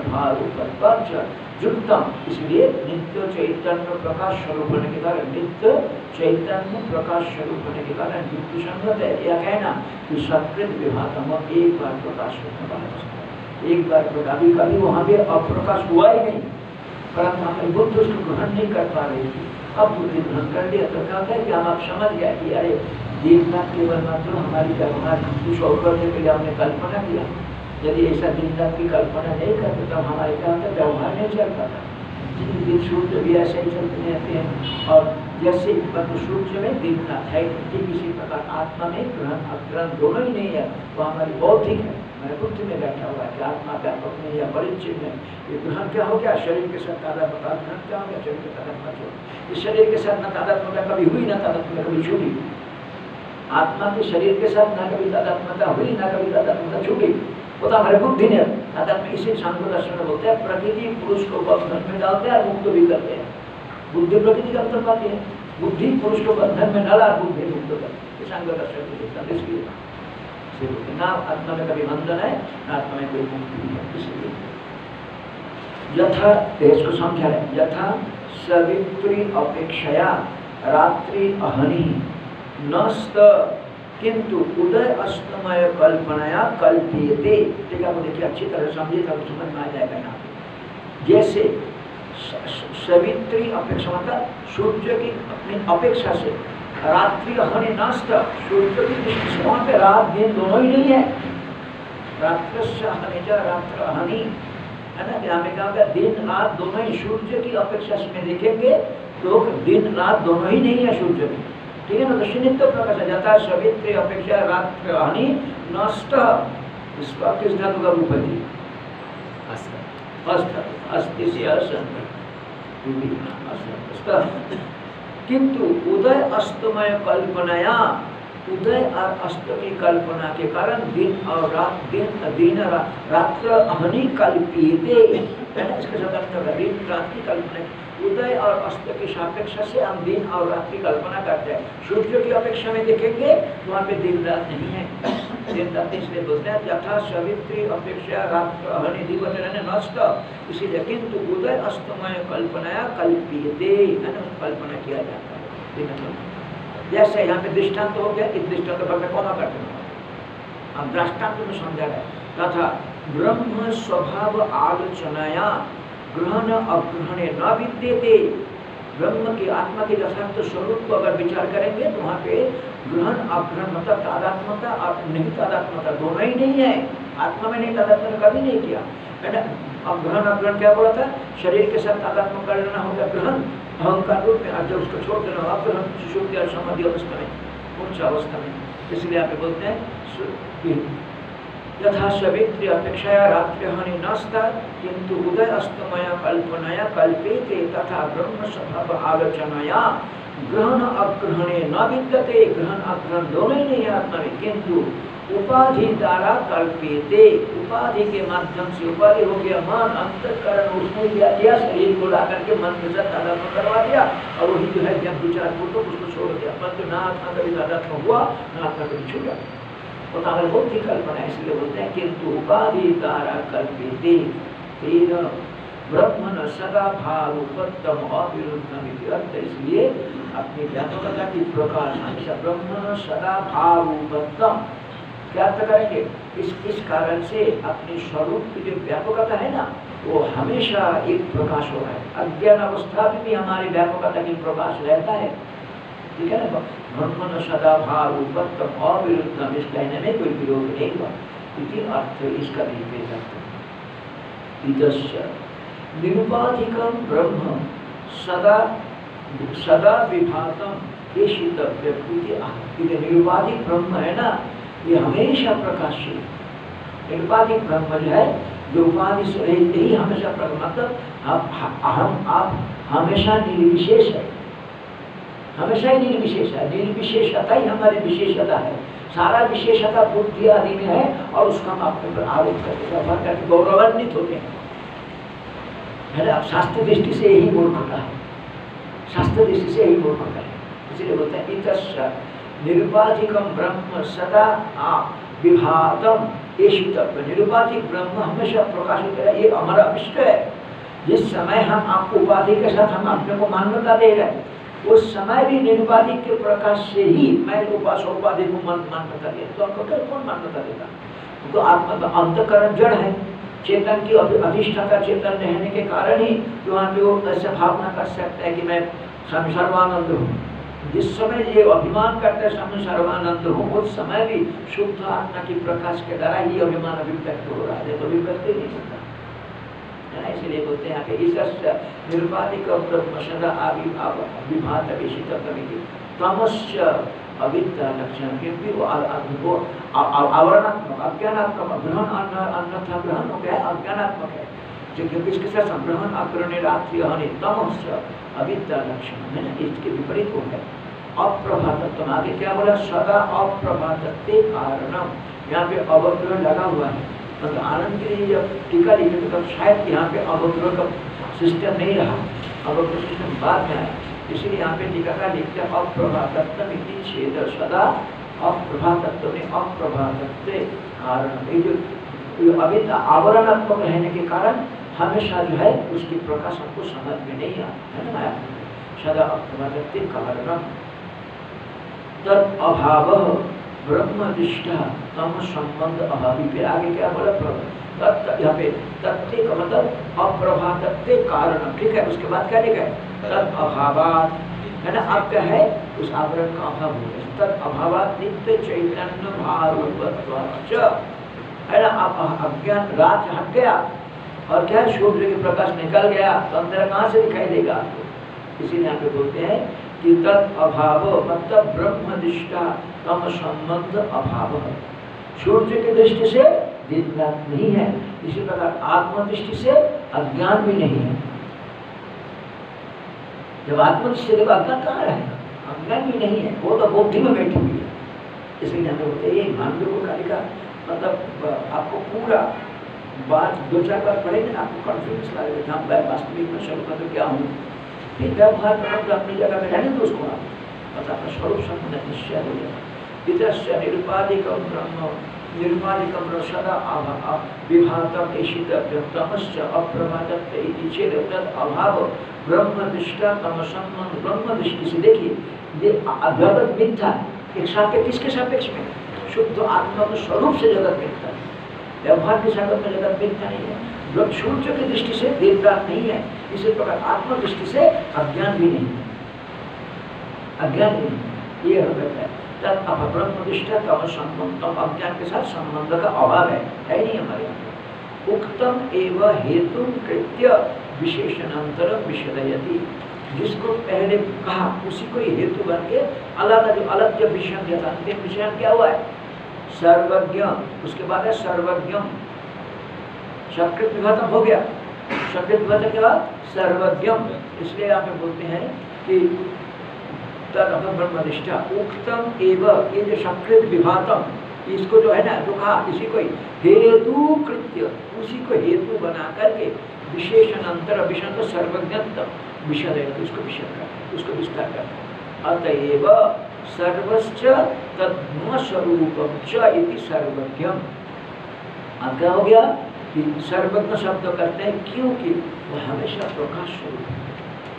युक्तम इसलिए नित्य चैतन्य प्रकाश स्वरूप होने के कारण नित्य चैतन्य प्रकाश स्वरूप होने के कारण युक्ति संगत है। यह कहना, कि सकृत विभातम एक बार प्रकाश होने वाला एक बार अभी कभी वहाँ अप्रकाश हुआ ही नहीं। परंतु हमारी बुद्ध उसको ग्रहण नहीं कर पा रही थी। अब बुद्धि ग्रहण कर दिया तो कि हम आप समझ गया कि अरे देखना केवल मात्र हमारी व्यवहार कुछ और करने के लिए हमने कल्पना किया, यदि ऐसा दिन रात की कल्पना नहीं करते तो हमारे क्या होता व्यवहार नहीं चल पाता दिन सूर्य भी ऐसे ही चलते रहते हैं, और जैसे सूर्य में रात है ठीक इसी प्रकार आत्मा में ग्रहण अग्रहण दोनों ही नहीं है तो हमारी बौद्धिक है। मेरे बुद्धि में बैठा हुआ है कि आत्मा व्यापक में या परिचित में ये ग्रहण क्या हो गया? शरीर के साथ तादात्मता ग्रहण क्या हो गया? शरीर के छोड़ इस शरीर के साथ न तादात्मता कभी हुई, ना तादात्मता कभी छूटी। आत्मा के शरीर के साथ ना कभी तादात्मता हुई, ना कभी तादात्मता छूटी। वो तो हमारे बुद्धि ने अदब में इसी शांति दर्शन में बोलते हैं, प्रकृति पुरुष को बंधन में डालते हैं और मुक्त भी करते हैं। बुद्धि प्रकृति का अंतर पाती है। बुद्धि पुरुष को बंधन में डाला बुद्धि मुक्त करते सांग दर्शन के इसलिए ना आत्मा में कभी बंधन है, ना आत्मा में कोई मुक्ति है। इसलिए यथा इसको समझा है। यथा सवित्री अपेक्षया, रात्रि अहनि। नस्त किंतु उदय अस्तमय कल्पनाया कल्पियते। ठीक है देखिए, अच्छी तरह समझिए, तब समझ में आ जाएगा यहाँ जैसे सवित्री अपेक्षा मतलब सूर्य की अपनी अपेक्षा से रात्रि हनि नष्ट, सूर्य की दृष्टि से वहाँ पे रात दिन दोनों ही नहीं है। रात्र रात्र हनि है ना? पे कहा दिन रात दोनों ही, सूर्य की अपेक्षा से देखेंगे तो दिन रात दोनों ही नहीं है सूर्य में। ठीक है ना तो प्रकाश। जाता है सवित्र अपेक्षा रात्र हानि नष्ट किस धातु का रूप है किंतु उदय अस्तमय कल्पनाया उदय और अस्त की कल्पना के कारण दिन और रात दिन दिन रात्र हनी कल्पिते इसके साथ रात की कल्पना उदय और अस्त के सापेक्ष से हम दिन और रात की कल्पना करते हैं। सूर्य की अपेक्षा में देखेंगे तो वहाँ पे दिन रात नहीं है। दिन रात इसलिए बोलते हैं, यथा सवित्री अपेक्षा रात दिवचन नष्ट। इसीलिए किंतु उदय अस्तमय कल्पनाया कल्पियते है ना कल्पना किया जाता है। जैसे यहाँ पे दृष्टांत हो गया, इस दृष्टांत पर मैं कौन करते हैं? अब दृष्टांत में समझा गया तथा ब्रह्म स्वभाव आलोचनाया ग्रहण अग्रहणे न विद्यते ब्रह्म की आत्मा के यथार्थ स्वरूप को अगर विचार करेंगे तो वहाँ पे ग्रहण अग्रहण मतलब तादात्मता और नहीं तादात्मता दोनों ही नहीं है। आत्मा में नहीं तादात्म कभी नहीं किया। मैंने अब ग्रहण अग्रहण क्या बोला था? शरीर के साथ तादात्म कर लेना होगा ग्रहण। अहंकार रूप में जब उसको छोड़ देना अग्रहण शिशु समाधि अवस्था में उच्च अवस्था में? इसलिए आप बोलते हैं यथा सवित्री अपेक्षाया रात्रिहनि नस्ता किंतु उदय अस्तमय कल्पनया कल्पेते तथा ब्रह्म स्वभाव आलोचनया ग्रहण अग्रहणे न विद्यते, ग्रहण अग्रहण दोनों नहीं आत्मा में किंतु उपाधि द्वारा कल्पेते। उपाधि के माध्यम से उपाधि हो गया, मन, अंतकरण, उसने दिया दिया शरीर को ला करके मन के साथ तादात्म करवा दिया, और वही जो है जब विचार को तो उसको छोड़ दिया। मन तो ना आत्मा कभी तादात्म हुआ, ना आत्मा कभी छूटा वो कागज़ की कल्पना इसलिए बोलते हैं किंतु उपाधि द्वारा कल्पिते तेन ब्रह्म न सदा भाव उपत्तम अविरुद्धम अर्थ इसलिए अपनी व्यापकता की प्रकाश हमेशा ब्रह्म न सदा भाव उपत्तम क्या अर्थ करेंगे? इस इस कारण से अपनी स्वरूप की जो व्यापकता है ना, वो हमेशा एक प्रकाश हो रहा है। अज्ञान अवस्था में भी हमारी व्यापकता की प्रकाश रहता है। ठीक है ना ब्रह्मण सदा भाव उपत्तम अविरुद्धम इस कहने में कोई विरोध नहीं हुआ। इति अर्थ इसका विपरीत अर्थ निरुपाधिकम ब्रह्म सदा सदा विभातम ये शीतव्य निरुपाधिक ब्रह्म है ना, ये हमेशा प्रकाशशील निरुपाधिक ब्रह्म जो है, जो उपाधि से ही हमेशा मतलब हम आप हमेशा निर्विशेष है। हमेशा ही निर्विशेष है। निर्विशेषता ही हमारी विशेषता है। सारा विशेषता बुद्धि आदि में है और उसका हम अपने पर आरोप करके करके गौरवान्वित होते हैं। है ना शास्त्र दृष्टि से यही मूर्खता है। शास्त्र दृष्टि से यही मूर्खता है। इसलिए बोलते हैं इतस्य निरुपाधिकम ब्रह्म सदा विभातम। ये तत्व निरुपाधिक ब्रह्म हमेशा प्रकाशित है। ये हमारा अभिष्ट है। जिस समय हम आपको उपाधि के साथ हम अपने को मान्यता दे रहे हैं उस समय भी निरुपाधिक के प्रकाश से ही मैं उपास उपाधि को मन मान्यता दिया तो आपको क्या कौन मान्यता देगा? तो आत्मा का अंतकरण जड़ है। चेतन की अधिष्ठाता चेतन रहने के कारण ही जो वहाँ वो ऐसे भावना कर सकता है कि मैं स्वामी सर्वानंद हूँ। जिस समय ये अभिमान करते हैं स्वामी सर्वानंद हूँ, उस समय भी शुद्ध आत्मा की प्रकाश के द्वारा ही अभिमान अभिव्यक्त हो रहा है। तो अभिव्यक्त नहीं होता इसलिए बोलते हैं। विभात विषित कवि तमस्य अविद्या लक्षण। क्योंकि वो आवरणात्मक, अज्ञानात्मक ग्रहण अन्यथा ग्रहण हो गया, अज्ञानात्मक है। जो क्योंकि इसके साथ ग्रहण अग्रहण रात्रि अविद्या लक्षण। है ना? इसके विपरीत हो। गया अप्रभातत्व आगे क्या बोला? सदा अप्रभात कारणम। यहाँ पे अवग्रह लगा हुआ है। मतलब आनंद के लिए जब टीका लिखे तो शायद यहाँ पे अवग्रह का सिस्टम नहीं रहा। अवग्रह सिस्टम बाद में आया। इसलिए यहाँ पे टीकाकार लिखते हैं, अप्रभातत्व इति छेद सदा, अप्रभातत्व में अप्रभातत्व कारण। ये जो, ये आवरणात्मक रहने के कारण हमेशा जो है, उसकी प्रकाश हमको समझ में नहीं आता, है ना माया? सदा अप्रभातत्व कारण तद अभाव ब्रह्मनिष्ठा, तम संबंध अभावी। फिर आगे क्या बोला? यहाँ पे तत्व का मतलब अप्रभातत्व कारण। ठीक है, उसके बाद क्या लिखा है? तद है ना? अब क्या है? उस आवरण का अभाव हो गया। तद नित्य चैतन्य है ना? अब अज्ञान रात हट गया। और क्या सूर्य की प्रकाश निकल गया। तो अंदर कहाँ से दिखाई देगा आपको? इसीलिए यहाँ पे बोलते हैं कि तद अभाव मतलब ब्रह्म निष्ठा तम संबंध अभाव है। सूर्य की दृष्टि से दिन रात नहीं है, इसी प्रकार आत्म दृष्टि से अज्ञान भी नहीं है। जब आत्मनिष्ठ से देखो अज्ञान कहाँ रहेगा अज्ञान भी नहीं है, वो तो बुद्धि में बैठी हुई है। इसलिए हमें बोलते ये मानवीय को कालिका मतलब आपको पूरा बात दो चार बार पढ़ेंगे ना, आपको कॉन्फिडेंस लगेगा हाँ मैं वास्तविक में स्वरूप में क्या हूँ। फिर व्यवहार मतलब अपनी जगह में रहने दो उसको आप मतलब अपना स्वरूप संबंध निश्चय हो जाएगा। निरुपाधिक ब्रह्म ईशितमश्च अप्रभातत्व इति अभाव ब्रह्म दृष्टा तम संबंध ब्रह्म से देखिए ये जगत मिथ्या, एक सापेक्ष, किसके सापेक्ष में? शुद्ध आत्मा के स्वरूप से जगत मिथ्या। व्यवहार के में जगत मिथ्या नहीं है। ब्रह्म सूर्य की दृष्टि से देवदार नहीं है। इसी प्रकार आत्मा दृष्टि से अज्ञान भी नहीं है। अज्ञान नहीं ये हो जाता है। तब अब ब्रह्मनिष्ठा तब संबंध तब अज्ञान के साथ संबंध का अभाव है है नहीं हमारे यहाँ उक्तम एवं हेतु कृत्य विशेषणांतर विषदयति जिसको पहले कहा उसी को ही हेतु बन के अलग जो अलग जब विषय दिया था अंतिम विषय क्या हुआ है सर्वज्ञ उसके बाद है सर्वज्ञम संकृत विभाजन हो गया संकृत विभाजन के बाद सर्वज्ञम इसलिए आप बोलते हैं कि ब्रह्मनिष्ठा। उक्तम एवं, ये जो संकृत विभातम, इसको जो है ना जो कहा, इसी को हेतु कृत्य, उसी को हेतु बना करके विशेषण अंतर विषय तो विषय है उसको विषय करते उसको विस्तार करते अतएव सर्वश्च तद्म स्वरूपम च इति सर्वज्ञम। अब क्या हो गया कि सर्वज्ञ शब्द करते हैं, क्योंकि वह हमेशा प्रकाश स्वरूप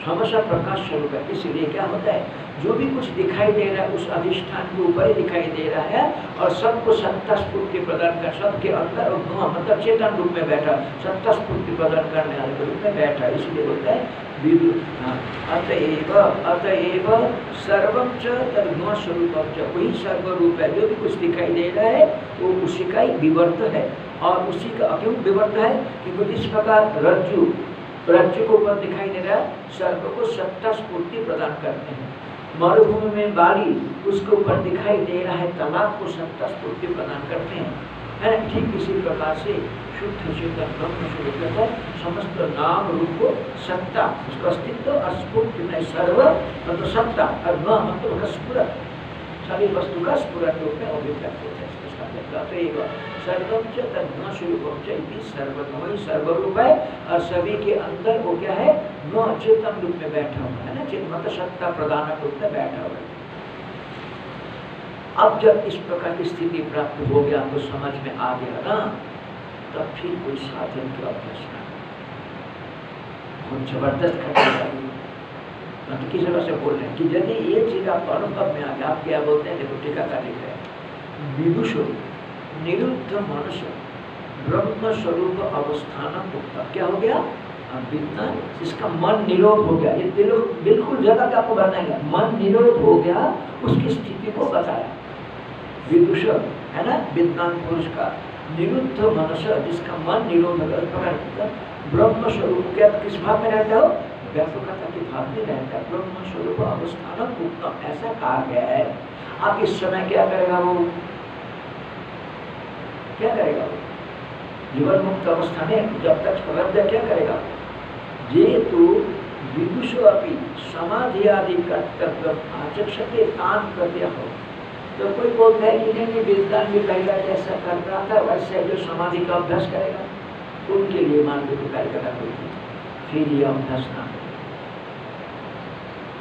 हमेशा प्रकाश स्वरूप है। इसलिए क्या होता है जो भी कुछ दिखाई दे रहा है उस अधिष्ठान के ऊपर ही दिखाई दे रहा है और सबको सत्ता स्फूर्ति प्रदान कर सबके अंदर और मतलब चेतन रूप में बैठा सत्ता स्फूर्ति प्रदान करने वाले के रूप में बैठा। इसलिए बोलता है हाँ, अतएव अतएव सर्वम चुण स्वरूप वही सर्वरूप है जो भी कुछ दिखाई दे रहा है वो उसी का ही विवर्त है। और उसी का क्यों विवर्त है? क्योंकि जिस प्रकार रज्जु रज्जु को ऊपर दिखाई दे रहा है सर्व को सत्ता स्फूर्ति प्रदान करते हैं। मरुभूमि में बाली, उसके ऊपर दिखाई दे रहा है तालाब को सत्ता स्फूर्ति प्रदान करते हैं। है ठीक इसी प्रकार से शुद्ध चेतन ब्रह्म स्वरूप है, समस्त नाम रूप को सत्ता, उसका अस्तित्व और स्फूर्ति में सर्व मतलब सत्ता और न मतलब स्फुर सभी वस्तु का स्फुर रूप में अभिव्यक्त होता है। सर्वम च तद्न स्वरूपम च इति सर्वम वही सर्वरूप है और सभी के अंदर वो क्या है? न चेतन रूप में बैठा हुआ है ना? चित मतलब सत्ता प्रदान रूप में बैठा हुआ है। अब जब इस प्रकार की स्थिति प्राप्त हो गया तो समझ में आ गया ना, तब फिर कोई साधन की बहुत ज़बरदस्त खतरा मतलब किस तरह से बोल रहे हैं कि यदि ये चीज़ आप अनुभव में आ गया, आप क्या बोलते हैं? देखो टीका का लिख रहे हैं। विदुष निरुद्ध मनुष्य ब्रह्म स्वरूप अवस्थान मुक्ता क्या हो गया? इसका मन निरोध हो गया। ये बिल्कुल जगह पे आपको बताएँगे मन निरोध हो गया, उसकी स्थिति को बताया। विदुष, है ना? विद्वान पुरुष का निरुद्ध मनुष्य जिसका मन निरोध ब्रह्म स्वरूप क्या किस भाव में रहता हो? व्यापकता के भाव में रहता है। ब्रह्म स्वरूप अवस्थान उत्तम ऐसा कहा गया है। आप इस समय क्या करेगा वो? क्या करेगा? जीवन मुक्त अवस्था में जब तक प्रलब्ध क्या करेगा? ये तो विदुष अपनी समाधि आदि कर्तव्य आचक्षते काम कर हो। तो कोई बोलता है कि नहीं विद्वान भी पहला जैसा कर रहा था, वैसे जो समाधि का अभ्यास करेगा, उनके लिए मान लो कार्य करना कोई फिर ये अभ्यास ना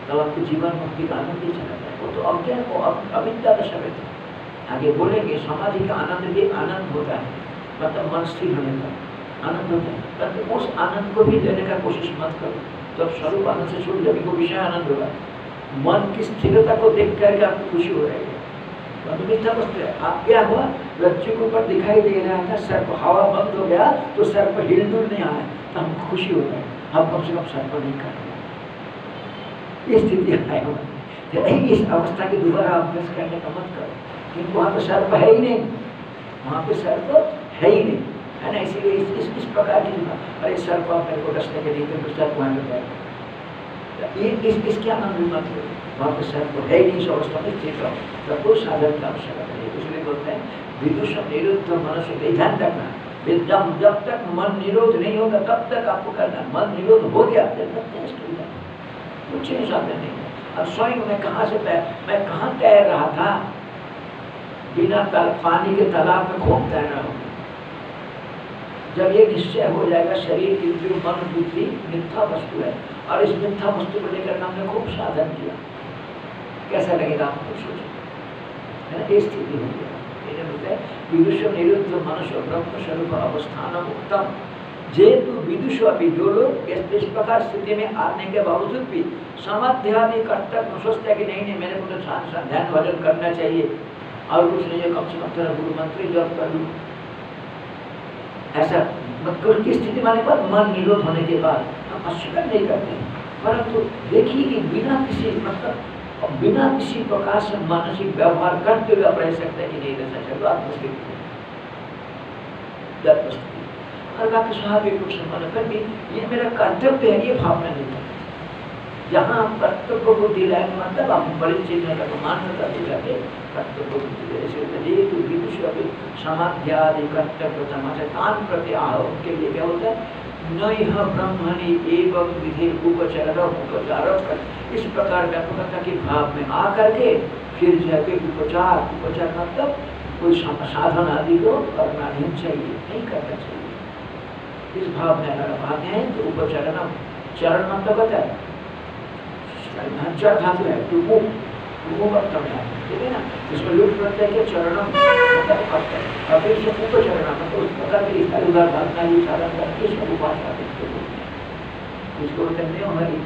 तब आपके जीवन मुक्ति का आनंद ही चला जाए वो तो अज्ञान को अविद्या का समय था। आगे बोलेंगे, समाधि का आनंद भी आनंद होता है। मतलब मन स्थिर होने का आनंद होता है। परंतु उस आनंद को भी देने का कोशिश मत करो। जब स्वरूप आनंद से छूट जब को विषय आनंद होगा। मन की स्थिरता को देख करके आपको खुशी हो रही है तो मिथ्या आप क्या हुआ? रज्जु के ऊपर दिखाई दे रहा था, सर्प हवा बंद हो गया तो सर्प हिलडुल नहीं आया। तो हमको खुशी हो है हम कम से कम सर्प नहीं कर ये स्थिति आए हुआ इस अवस्था की दोबारा अभ्यास करने का मत करो। क्योंकि वहाँ पे सर्प है ही नहीं। वहाँ पे सर्प है ही नहीं है ना? इसीलिए इस, इस, इस प्रकार की अरे सर्प आप मेरे को डसने के लिए तो सर्प वहाँ पे जाएगा ये इस इसके आनंद भी मत लो वहाँ पे सर्प है ही नहीं इस अवस्था में स्थित रहो। तब तो साधन का आवश्यकता है इसलिए बोलते हैं विदुष निरुद्ध मनुष्य ध्यान रखना जब जब तक मन निरोध नहीं होगा तब तक आपको करना मन निरोध हो गया जब तक टेस्ट जाए कुछ नहीं साधन नहीं अब स्वयं मैं कहाँ से मैं कहाँ तैर रहा था? बिना पानी के तालाब में खूब तैर रहा हूँ। जब ये निश्चय हो जाएगा, शरीर इंद्रिय मन बुद्धि मिथ्या वस्तु है, और इस मिथ्या वस्तु को लेकर हमने खूब साधन किया। कैसा लगेगा आपको सोचो। है ना? ये स्थिति हो विदुष निरुद्ध मनुष्य ब्रह्म स्वरूप अवस्थान उत्तम। जेतु विदुष अभी जो लोग इस प्रकार स्थिति में आने के बावजूद भी समाध्यादि कर्तव्य सोचते कि नहीं नहीं तो ध्यान भजन करना चाहिए। और कुछ नहीं है, कम से कम तेरा गुरु मंत्री जब कर। लूँ ऐसा मतलब की स्थिति माने पर मन निरोध होने के बाद हम अस्वीकार नहीं करते परंतु देखिए कि बिना किसी मतलब और बिना किसी प्रकार से मानसिक व्यवहार करते हुए आप रह सकते हैं कि नहीं रह सकते आप मुश्किल और बाकी स्वाभाविक रूप से मन फिर भी ये मेरा कर्तव्य है, ये भावना नहीं है। जहाँ कर्तव्य को दिलाए मतलब आप बड़ी चीज़ में मान्यता दिलाते कर्तव्य बुद्धि ऐसे तो विदुष अभी समाध्यादि कर्तव्य समाचार तान प्रति आह उनके लिए क्या होता है? नह ब्रह्मणि एवं विधि उपचार उपचार इस प्रकार व्यापकता के भाव में आ करके फिर जाके उपचार उपचार मतलब कोई साधन आदि को करना नहीं चाहिए, नहीं करना चाहिए। इस भाव में अगर आते हैं तो उपचरण चरण मतलब बताए। चर धातु है टू मूव टू मूव मतलब है ठीक है ना इसमें लुट प्रत्यय के चरणों और फिर से चरण मतलब उस के इधर उधर भागना ही साधन करके इसको उपासना इसको बोलते हैं हमारी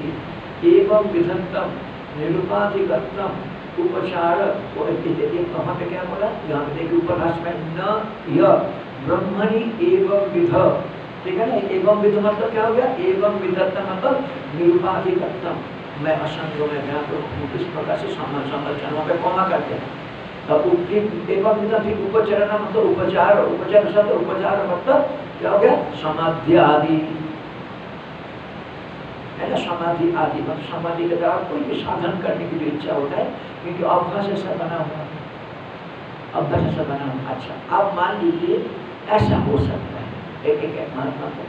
एवं विधंतम निरुपाधिकतम उपचार वहाँ पे क्या बोला यहाँ पे देखिए ऊपर में न यह ब्रह्मणि एवं विध ठीक है ना एवं विध मतलब क्या हो गया? एवं विधत्ता मतलब निरुपाधिकतम मैं असंग में व्याप्त हूँ किस प्रकार से संरचना पे कौमा करते हैं अब एवं फिर उपचरण मतलब उपचार उपचार शब्द उपचार मतलब क्या हो गया? समाधि आदि। है ना, समाधि आदि। मतलब समाधि के द्वारा कोई भी साधन करने की जो इच्छा होता है, क्योंकि अभ्यास ऐसा बना हुआ अभ्यास ऐसा बना हुआ अच्छा आप मान लीजिए, ऐसा हो सकता है। एक एक महात्मा को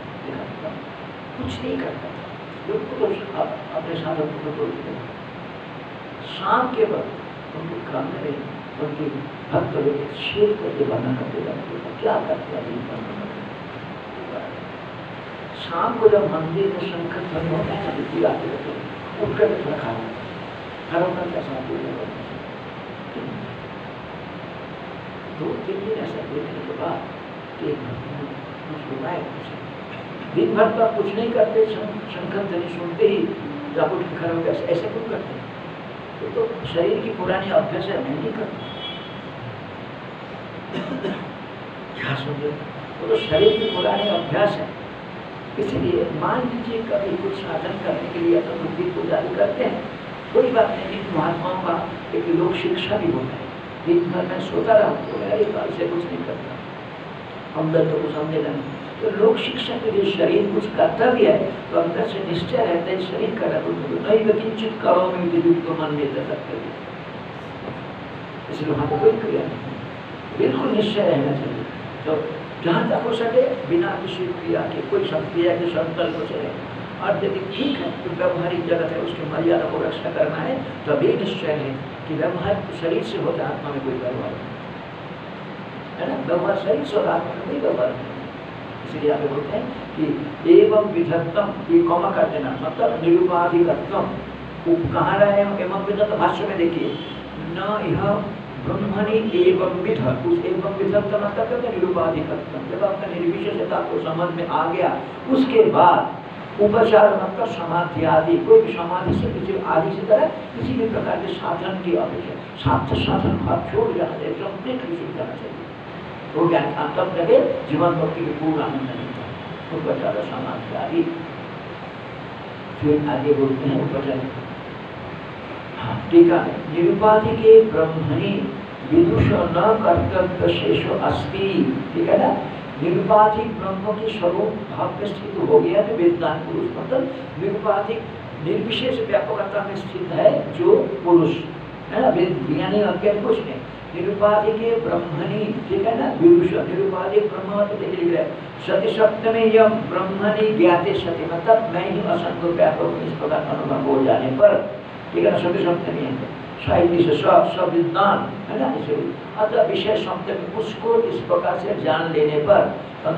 कुछ नहीं करता बिल्कुल अपने साधक को तोड़ शाम के वक्त उनके काम में उनके भक्त लोग शेर करके बना करते जाते क्या करते हैं शाम को जब मंदिर में संकट बंद होता है ना आते रहते हैं उठ कर थोड़ा खाना घरों का कैसा पूजा दो तीन दिन ऐसा देखने के बाद एक मुस्कुराए दिन भर तो कुछ नहीं करते शंकर ध्वनि सुनते ही जब उठ के खड़े हो गए ऐसे क्यों करते हैं? तो, तो शरीर की पुरानी अभ्यास है मैं नहीं करता क्या समझे वो तो शरीर की पुरानी अभ्यास है। इसलिए मान लीजिए कभी कुछ साधन करने के लिए अपन बुद्धि को जारी करते हैं कोई बात नहीं इन महात्माओं का एक लोक शिक्षा भी होता है। दिन भर में सोता रहा तो मेरा काल से कुछ नहीं करता। हम दर्द को समझेगा नहीं तो लोक शिक्षा के लिए शरीर कुछ करता भी है तो अंदर से निश्चय रहता है, शरीर का नहीं किंचित करो में को मन लेता सकते। इसलिए वहाँ पर कोई क्रिया नहीं बिल्कुल निश्चय रहना चाहिए। तो जहाँ तक हो सके, बिना किसी क्रिया के, कोई क्रिया के संकल्प से और यदि ठीक है तो व्यवहारिक जगत है, उसकी मर्यादा को रक्षा करना है तो अभी निश्चय है कि व्यवहार शरीर से होता आत्मा में कोई व्यवहार है ना? व्यवहार शरीर से और आत्मा में कोई व्यवहार नहीं। आप बोलते हैं कि एवं विधत्तम ये कौमा कर देना मतलब निरुपाधिकत्वम कहाँ रहे हैं एवं विध तो भाष्य में देखिए न यह ब्रह्मणि एवं विध उस एवं विध का मतलब क्या जब आपका निर्विशेषता समझ में आ गया उसके बाद उपचार मतलब समाधि आदि कोई भी समाधि से किसी आदि से तरह किसी भी प्रकार के साधन की अपेक्षा साथ साधन भाव छोड़ जाना चाहिए कंप्लीटली छूट जाना चाहिए वो ज्ञान तब लगे जीवन भक्ति के पूर्ण आनंद मिलता है उपचार समाधि आदि फिर आगे बोलते हैं उपचार हाँ टीका है। निरुपाधि के ब्रह्मणि विदुष न कर्तव्य शेष अस्ति। ठीक है ना? निरुपाधिक ब्रह्म के स्वरूप भाव में स्थित हो गया तो वेदांत पुरुष मतलब निरुपाधिक निर्विशेष व्यापकता में स्थित है जो पुरुष। है ना, वेद ज्ञानी अज्ञान कुछ नहीं निरुपाधि के ब्रह्मणि, ठीक है ना? निरुपाधिक ब्रह्म तो देख लीजिए। सती सप्तमी यम ब्रह्मणि ज्ञाते मतलब मैं ही असंग व्यापक इस प्रकार अनुभव हो जाने पर, ठीक है ना? सप्तमी है। साहित्य से सब सब विद्वान है ना? इसे अतः सप्तमी, उसको इस प्रकार से जान लेने पर तो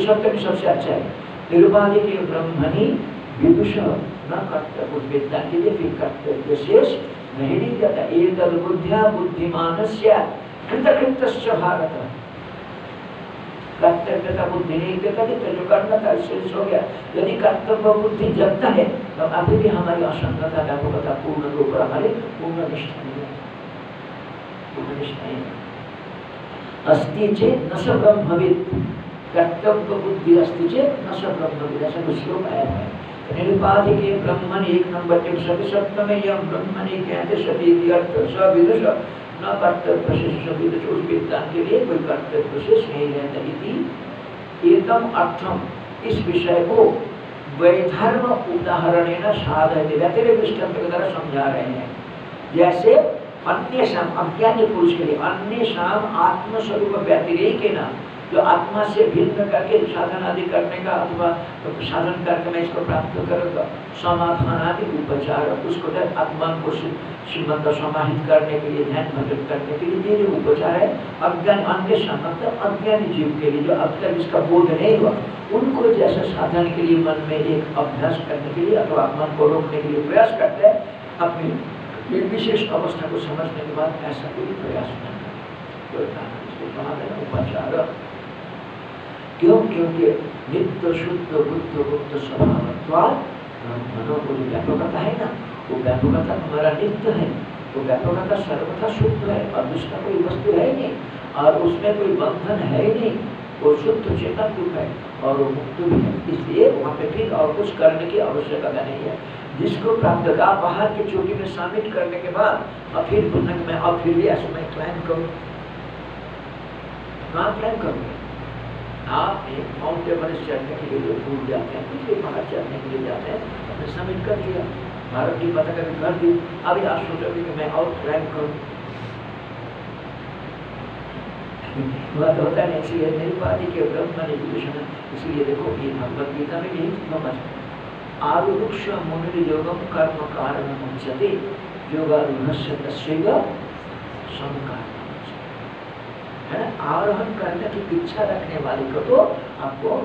सप्तमी सबसे अच्छा है। ब्रह्मणि विदुष न कर्तव्य के लिए कर्तव्य शेष नहीं ली जाता एक बुद्धिया बुद्धिमान भारत कर्तव्य का बुद्धि नहीं देता कि तो जो करना था शेष हो गया। यदि कर्तव्य बुद्धि जगता है तो अभी भी हमारी असंगता व्यापकता पूर्ण रूप पूर्ण निष्ठा नहीं है। पूर्ण निष्ठा नहीं चेत न स कर्तव्य बुद्धि न ऐसा कुछ श्लोक आया है। ब्रह्मन एक नंबर के सभी यम ब्रह्मणि कहते सती अर्थ स विदुष न कर्तव्य उस विद्वान के लिए कोई कर्तव्य नहीं रहता एकदम अर्थम इस विषय को वैधर्म उदाहरण व्यतिरिक्त के द्वारा समझा रहे हैं। जैसे अन्य शाम अज्ञानी पुरुष के लिए अन्य शाम आत्मस्वरूप व्यतिरेक जो आत्मा से भिन्न करके साधन आदि करने का अथवा तो साधन करके मैं इसको प्राप्त करूँगा समाधान आदि उपचार, उसको आत्मा को श्रीमंत समाहित करने के लिए, ध्यान भजन करने के लिए ये उपचार है, अज्ञान, अन्य मतलब अज्ञानी जीव के लिए जो अब तक इसका बोध नहीं हुआ, उनको जैसे साधन के लिए मन में एक अभ्यास करने के लिए अथवा मन को रोकने के लिए प्रयास करते हैं, अपनी निर्विशेष अवस्था को समझने के बाद ऐसा कोई प्रयास नहीं। करता उपचार। क्यों? क्योंकि नित्य शुद्ध, बुद्ध गुप्त स्वभाव मनोबुद्धि व्यापकता है ना? वो व्यापकता हमारा नित्य है। वो व्यापकता सर्वथा शुद्ध है और दूसरा कोई वस्तु है नहीं और उसमें कोई बंधन है नहीं, वो शुद्ध चेतन रूप है और वो मुक्त भी है। इसलिए वहाँ पे फिर और कुछ करने की आवश्यकता नहीं है। जिसको प्राप्त आप बाहर की चोटी में शामिल करने के बाद और फिर मैं अब फिर भी ऐसा मैं क्लाइम करूँ। कहाँ क्लाइम करूँगा। आप एक माउंट एवरेस्ट चढ़ने के लिए जाते हैं कुछ भी चढ़ने के लिए जाते हैं कर भारत की पता कभी कर दी। अभी आप कि मैं और करूँ। वह तो होता नहीं, इसलिए बात के ब्रह्म विभूषण इसलिए देखो, ये भगवत गीता में यही समझ आरुक्ष मुनि योगम कर्म कारण मुच्यते योगारूढ़ तस्व संकार है आरोहण करने की इच्छा रखने वाले को तो आपको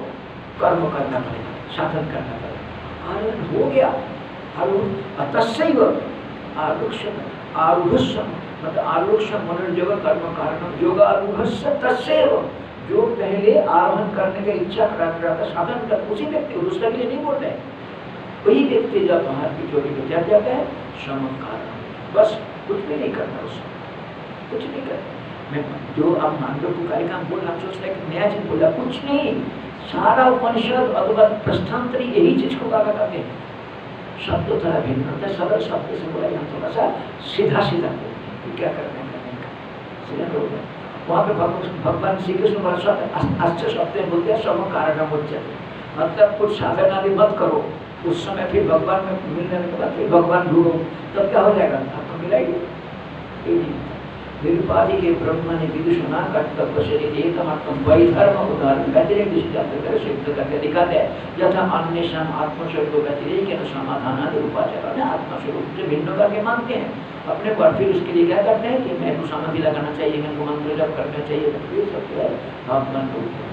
कर्म करना पड़ेगा, साधन करना पड़ेगा। आरोहण हो गया। तस्व आरूढ़ मतलब कर्म कारण योग आरूढ़ तस्व जो पहले आरोहण करने की इच्छा रख साधन कर, उसी व्यक्ति दूसरे के लिए नहीं बोल रहे वही व्यक्ति जब बाहर की चोरी में जाता है श्रम कारण बस कुछ भी नहीं करना उसमें कुछ नहीं करना मैं जो आप मानव को कार्यक्रम बोल रहा सोचता है कि नया चीज़ बोला, कुछ नहीं। सारा उपनिषद अथवा प्रस्थांतरी, यही चीज़ को कहा करते हैं। शब्द थोड़ा भिन्न होता है, सरल शब्द से बोला यहाँ थोड़ा सा सीधा सीधा कि क्या करने करने का सीधा बोल वहाँ पे भगवान श्री कृष्ण बड़ा अच्छे शब्द बोलते हैं सब कारण मतलब कुछ साधन आदि मत करो। उस समय फिर भगवान में मिलने के बाद फिर भगवान ढूंढो, तब क्या हो जाएगा? आपको मिलाएगी निरुपाधि के ब्रह्म ने विदुषणा कर्तव्य से एकमात्रम वैधर्म उदाहरण व्यतिरेक दृष्टि सिद्ध करके दिखाते हैं। यथा अन्य शाम आत्मस्वरूप व्यतिरेक समाधान आदि उपाचार आत्मस्वरूप से भिन्न करके मानते हैं। अपने पर फिर उसके लिए क्या करते हैं कि मैं को समाधि लगाना चाहिए, मेरे को मंत्र जब करना चाहिए तो ये सब जो है। भगवान रूप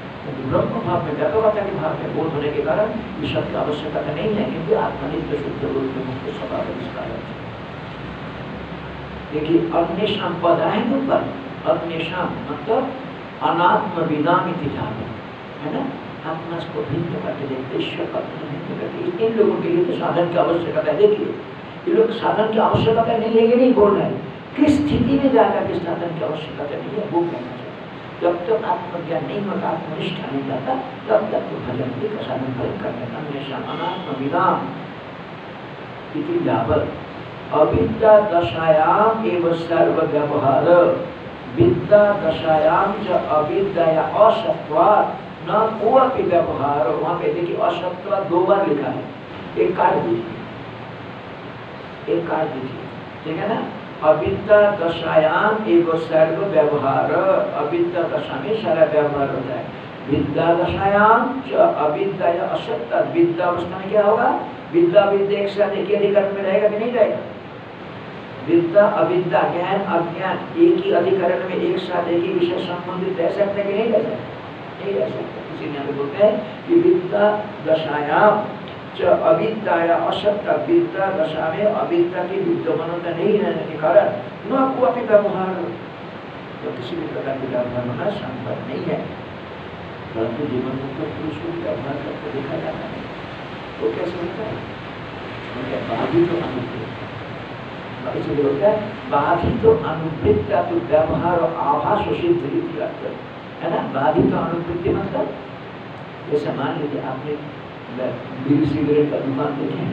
ब्रह्म भाव में व्यापकता के भाव में बोध होने के कारण ईश्वर की आवश्यकता नहीं है, क्योंकि आत्मनित्य शुद्ध रूप में मुक्त स्वभाव इसका देखिए अन्य पद है ऊपर अन्य मतलब अनात्म विनाम है ना? आत्मा को भिन्न करके देखते ईश्वर का भिन्न करके। इन लोगों के लिए तो साधन की आवश्यकता है, देखिए। ये लोग साधन की आवश्यकता नहीं है ये नहीं बोल रहे किस स्थिति में जाकर के साधन की आवश्यकता नहीं है, वो कहना चाहिए। जब तक आत्मज्ञान नहीं होता, आत्मनिष्ठा नहीं जाता, तब तक तो भजन भी साधन भजन करने का हमेशा अनात्म विराम यावत अविद्या दशायाम एवं सर्व व्यवहार विद्या दशायाम च अविद्या असत्वा न कोई व्यवहार। वहाँ पे देखिए, असत्व दो बार लिखा है। एक कार्ड दीजिए एक कार्ड दीजिए ठीक है ना? अविद्या दशायाम एवं सर्व व्यवहार अविद्या दशा में सारा व्यवहार होता है। विद्या दशायाम अविद्या या असत्य विद्या अवस्था में क्या होगा? विद्या विद्या एक साथ एक ही अधिकरण में रहेगा कि नहीं रहेगा? विद्या, अविद्या, ज्ञान, अज्ञान, एक ही अधिकरण में एक साथ, एक ही विषय संबंधित रह सकते कि नहीं रह सकते? नहीं रह सकते। बोलते हैं कि विद्या विद्या दशा में अविद्या की नहीं रहने के कारण न व्यवहार। तो किसी भी प्रकार की व्यवहार होना संभव नहीं है। परंतु जीवन मुक्त पुरुष को व्यवहार देखा जाता है। वो कैसे होता है? तो अनुवृत्त होता है बाधित तो अनुवृत्त का तो व्यवहार और आभास है ना बाधित तो अनुवृत्ति मतलब जैसे मान लीजिए आपने सिगरेट का दुकान देखे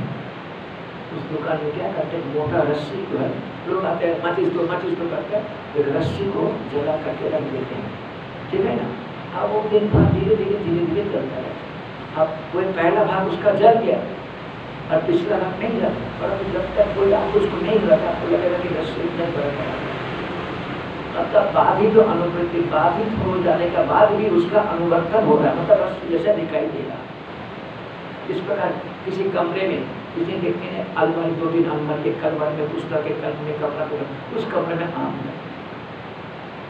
उस दुकान में क्या करते हैं मोटा रस्सी जो है लोग आते हैं माचिस दो माचिस दो करते हैं रस्सी को जला करके रख देते हैं ठीक है ना अब वो दिन भर धीरे धीरे धीरे धीरे चलता है अब कोई पहला भाग उसका जल गया और पिछला भाग नहीं जल परंतु जब तक कोई आप उसको नहीं रखा तो लगेगा कि इतना बड़ा पड़ा मतलब बाधित अनुवृत्ति बाधित हो जाने का बाद भी उसका अनुवर्तन हो रहा है मतलब रस्सी जैसा दिखाई दे रहा इस प्रकार किसी कमरे में, किसी देखते हैं अलमारी दो दिन अलमारी एक अलमारी में, पुस्तक एक कलम में, कपड़ा पूरा उस कमरे में आम है।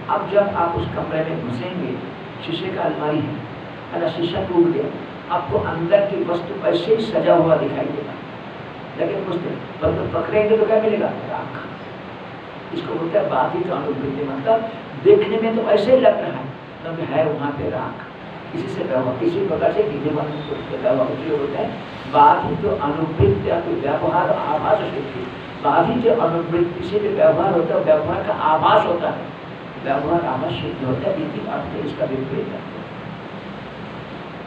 अब जब आप उस कमरे में घुसेंगे, शीशे का अलमारी है, अगर शीशा टूट गया आपको अंदर की वस्तु ऐसे ही सजा हुआ दिखाई देगा। लेकिन पर तो पकड़ेंगे तो क्या मिलेगा? राख। इसको बोलते हैं बाधित अनुभूति मतलब देखने में तो ऐसे ही लग रहा है। क्योंकि है वहाँ पे राख। इसी से व्यवहार किसी प्रकार से विद्यमान व्यवहार होता है बाधित अनुवृत्ति या तो व्यवहार आभास शक्ति बाधित अनुवृत्ति से जो व्यवहार होता है, व्यवहार का आभास होता है। व्यवहार आभास होता है इसका विपरीत है।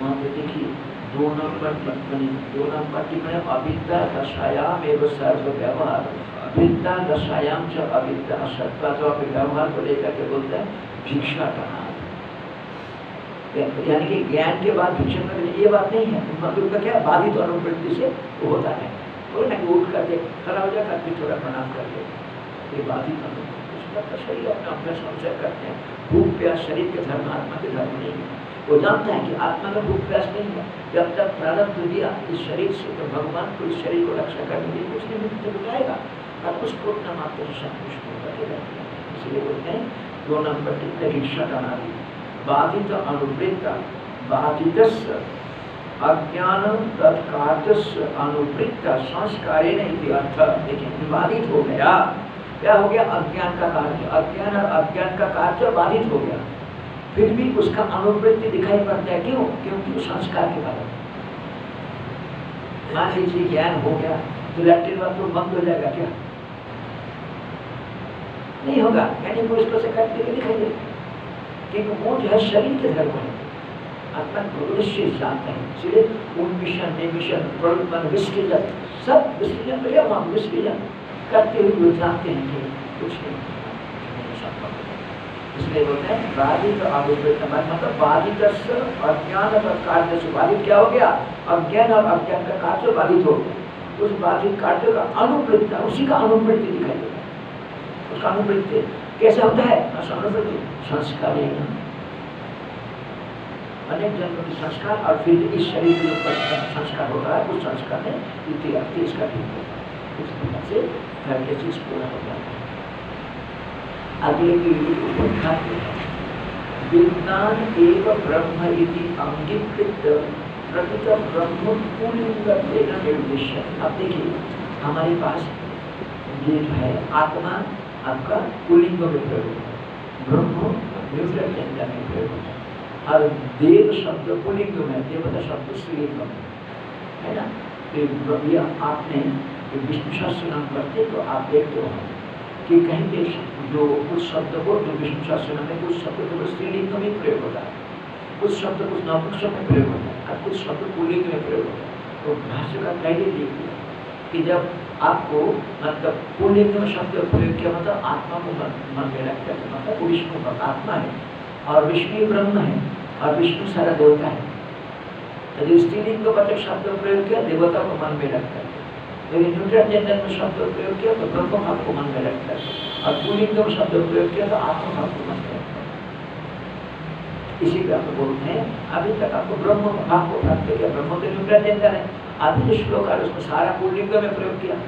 वहाँ पे देखिए, दो नंबर टिप्पणी दो नंबर टिप्पणी अविद्या दशायाम एवं सर्व व्यवहार। अविद्या दशायाम च अविद्या सत्ता तो व्यवहार को लेकर के बोलते हैं, भिक्षा का यानी कि ज्ञान के बाद भिक्षण में ये बात नहीं है। मतलब का क्या बाधित तो अनुवृत्ति से होता है। तो ना कि उठ करके खड़ा हो जाकर फिर थोड़ा प्रणाम करके ये बाधित अनुवृत्ति शरीर अपना अपना संशय करते हैं। भूख प्यास, शरीर के धर्म आत्मा के धर्म नहीं है। वो जानता है कि आत्मा में भूख प्यास नहीं है जब तक प्रारंभ दिया, इस शरीर से तो भगवान को इस शरीर को रक्षा करने के लिए उसने मृत्यु बुलाएगा और उसको अपना मात्र संतुष्ट होकर के रहते हैं? इसलिए बोलते हैं, दो नंबर भिक्षा का नारी। बाधित अनुवृत्त बाधित अज्ञान तत्कार्य अनुवृत्त संस्कारेण अर्थ। देखिए बाधित हो गया। क्या हो गया? अज्ञान का कार्य। अज्ञान और अज्ञान का कार्य बाधित हो गया। फिर भी उसका अनुवृत्ति दिखाई पड़ता है क्यों? क्योंकि वो संस्कार के कारण मान लीजिए ज्ञान हो गया तो लैट्रिन बाथरूम बंद हो जाएगा क्या? नहीं होगा। यानी वो इसको से करते दिखाई देगा। क्योंकि वो जो है? शरीर के धर्म है। आत्मा भविष्य जानते हैं। इसलिए उन्मिशन निमिशन प्रलोभन विसर्जन सब विसर्जन तो करते हुए जानते हैं कि कुछ नहीं। इसलिए बोलते हैं बाधित आरोपित मतलब बाधित अज्ञान और कार्य से बाधित क्या हो गया? अज्ञान और अज्ञान का कार्य बाधित हो। गया उस बाधित कार्य का अनुवृत्ति, उसी का अनुवृत्ति दिखाई देगा उसका अनुवृत्ति कैसे होता है? संस्कार अनेक जन्मों के संस्कार और फिर इस शरीर के ऊपर संस्कार होता है। उस संस्कार में इसका भी होता है। इस प्रकार से के चीज़ पूरा हो जाता है। अगले पीढ़ी को हैं। विज्ञान एव ब्रह्म इति अंगीकृत प्रकृत ब्रह्म पुलिंग निर्देश अब देखिए, हमारे पास ये जो है, आत्मा आपका पुलिंग में प्रयोग ब्रह्म न्यूट्रल जेंडर में प्रयोग और देव शब्द पुलिंग में, देवता शब्द स्त्रीलिंग में। है ना? तो ये आपने विष्णु शास्त्र नाम करते तो आप देखते हो कि कहीं पे जो उस शब्द को जो विष्णु शास्त्र में कुछ शब्द को स्त्रीलिंग में प्रयोग होता है कुछ शब्द कुछ नपुंसक में प्रयोग होता है और कुछ शब्द पुलिंग में प्रयोग होता है। तो भाष्य का पहले देख लिया कि जब आपको मतलब पुलिंग शब्द प्रयोग किया मतलब आत्मा को मन, में रखते हैं मतलब विष्णु का आत्मा है और विष्णु ब्रह्म है और विष्णु सारा देवता है। यदि स्त्रीलिंग को बचक शब्द प्रयोग किया देवता को मन में रखता है न्यूट्रल शब्द प्रयोग किया तो ब्रह्म भाव को मन में रखता है और शब्द प्रयोग किया तो आत्मा भाव को मन में रखता है इसी पे आप हैं अभी तक आपको ब्रह्म भाव को प्राप्त किया ब्रह्म तो है आधे श्लोक उसको सारा पुलिंग में प्रयोग किया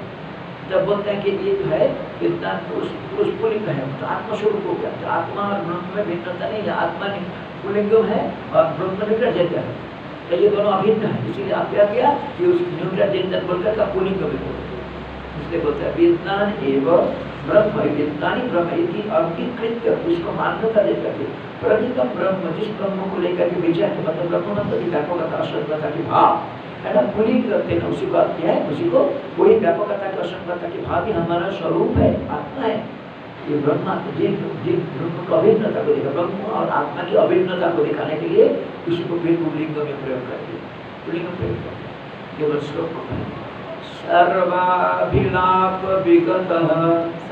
जब बोलते हैं कि ये जो है इतना पुरुष पुलिंग है तो आत्मस्वरूप हो गया तो आत्मा और ब्रह्म में भिन्नता नहीं है आत्मा पुलिंगम है और ब्रह्म न्यूट्रल जेंडर है तो ये दोनों अभिन्न है इसीलिए आप क्या किया कि उस न्यूट्रल जेंडर बोलकर का पुलिंग में बोल इसलिए बोलते हैं विज्ञान एवं ब्रह्म विज्ञानी ब्रह्म इति अंगीकृत उसको मान्यता देकर के प्रतिकम ब्रह्म, जिस ब्रह्म को लेकर के विचार के मतलब ब्रह्म मतलब व्यापकता अश्वता की भाव। है ना? पुलिंग करते हैं, उसी बात क्या है, उसी को, वही व्यापकता की असंगता की भाव ही हमारा स्वरूप है, आत्मा है। ये ब्रह्मा जिन जिन ब्रह्म को अभिन्नता को देखा। ब्रह्म और आत्मा की अभिन्नता को दिखाने के लिए उसी को फिर पुलिंग में प्रयोग करते दिया पुलिंग प्रयोग करते दिया केवल श्लोक को सर्वाभिलाप विगतः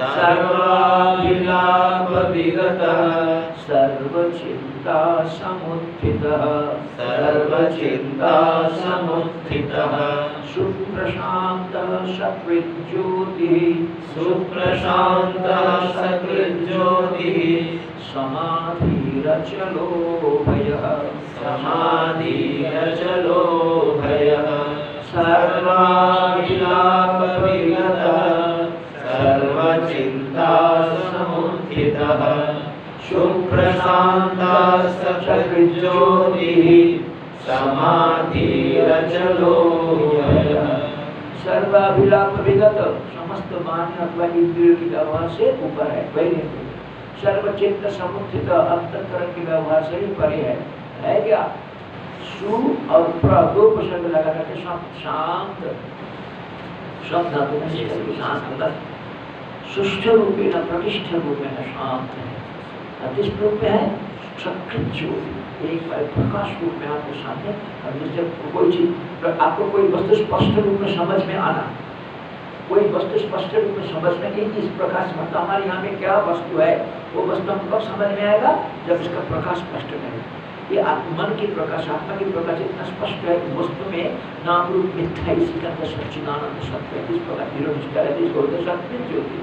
सर्वाभिलाप विगतः सर्वचिन्ता समुत्थितः सर्वचिन्ता समुत्थितः सुप्रशान्तः सकृज्योतिः सुप्रशान्तः सकृज्योतिः समाधिरचलो भयः समाधिरचलो भयः सर्वाभिलापविगतः सर्वचिन्ता समुत्थितः सकृज्योतिः समाधिरचलो सर्वाभिलाप विगत समस्त मान अथवा इंद्रियों की व्यवहार से ऊपर है पहले सर्वचित्त समुत्थित अंतकरण के व्यवहार से ही परे है। है क्या? सु और प्र दो प्रसंग लगा करके शांत शांत। शब्द धातु में शांत मतलब सुष्ठ रूपेण प्रतिष्ठ रूपेण शांत है किस रूप में है? सकृत ज्योति एक प्रकाश रूप में आपके सामने अब जब कोई चीज़ आपको कोई वस्तु स्पष्ट रूप में समझ में आना, कोई वस्तु स्पष्ट रूप में समझ में नहीं, इस प्रकाश मतलब हमारे यहाँ में क्या वस्तु है? वो वस्तु हमको कब समझ में आएगा जब इसका प्रकाश स्पष्ट रहेगा ये मन की प्रकाश आत्मा की प्रकाश इतना स्पष्ट है कि वस्तु में नाम रूप मिथ्या इसी का अंदर सच्चिदानंद सत्य है। इस प्रकार निरोधिष्ठा है इसको बोलते सत्य ज्योति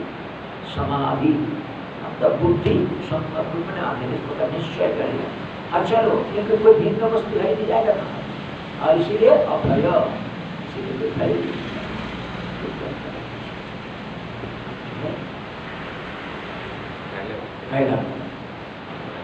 समाधि तब बुद्धि संकल्प रूप में आने इस प्रकार निश्चय करेगा। अच्छा लो क्योंकि कोई भिन्न वस्तु है नहीं जाएगा कहाँ? और इसीलिए अभय इसीलिए भय पहला।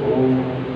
ओम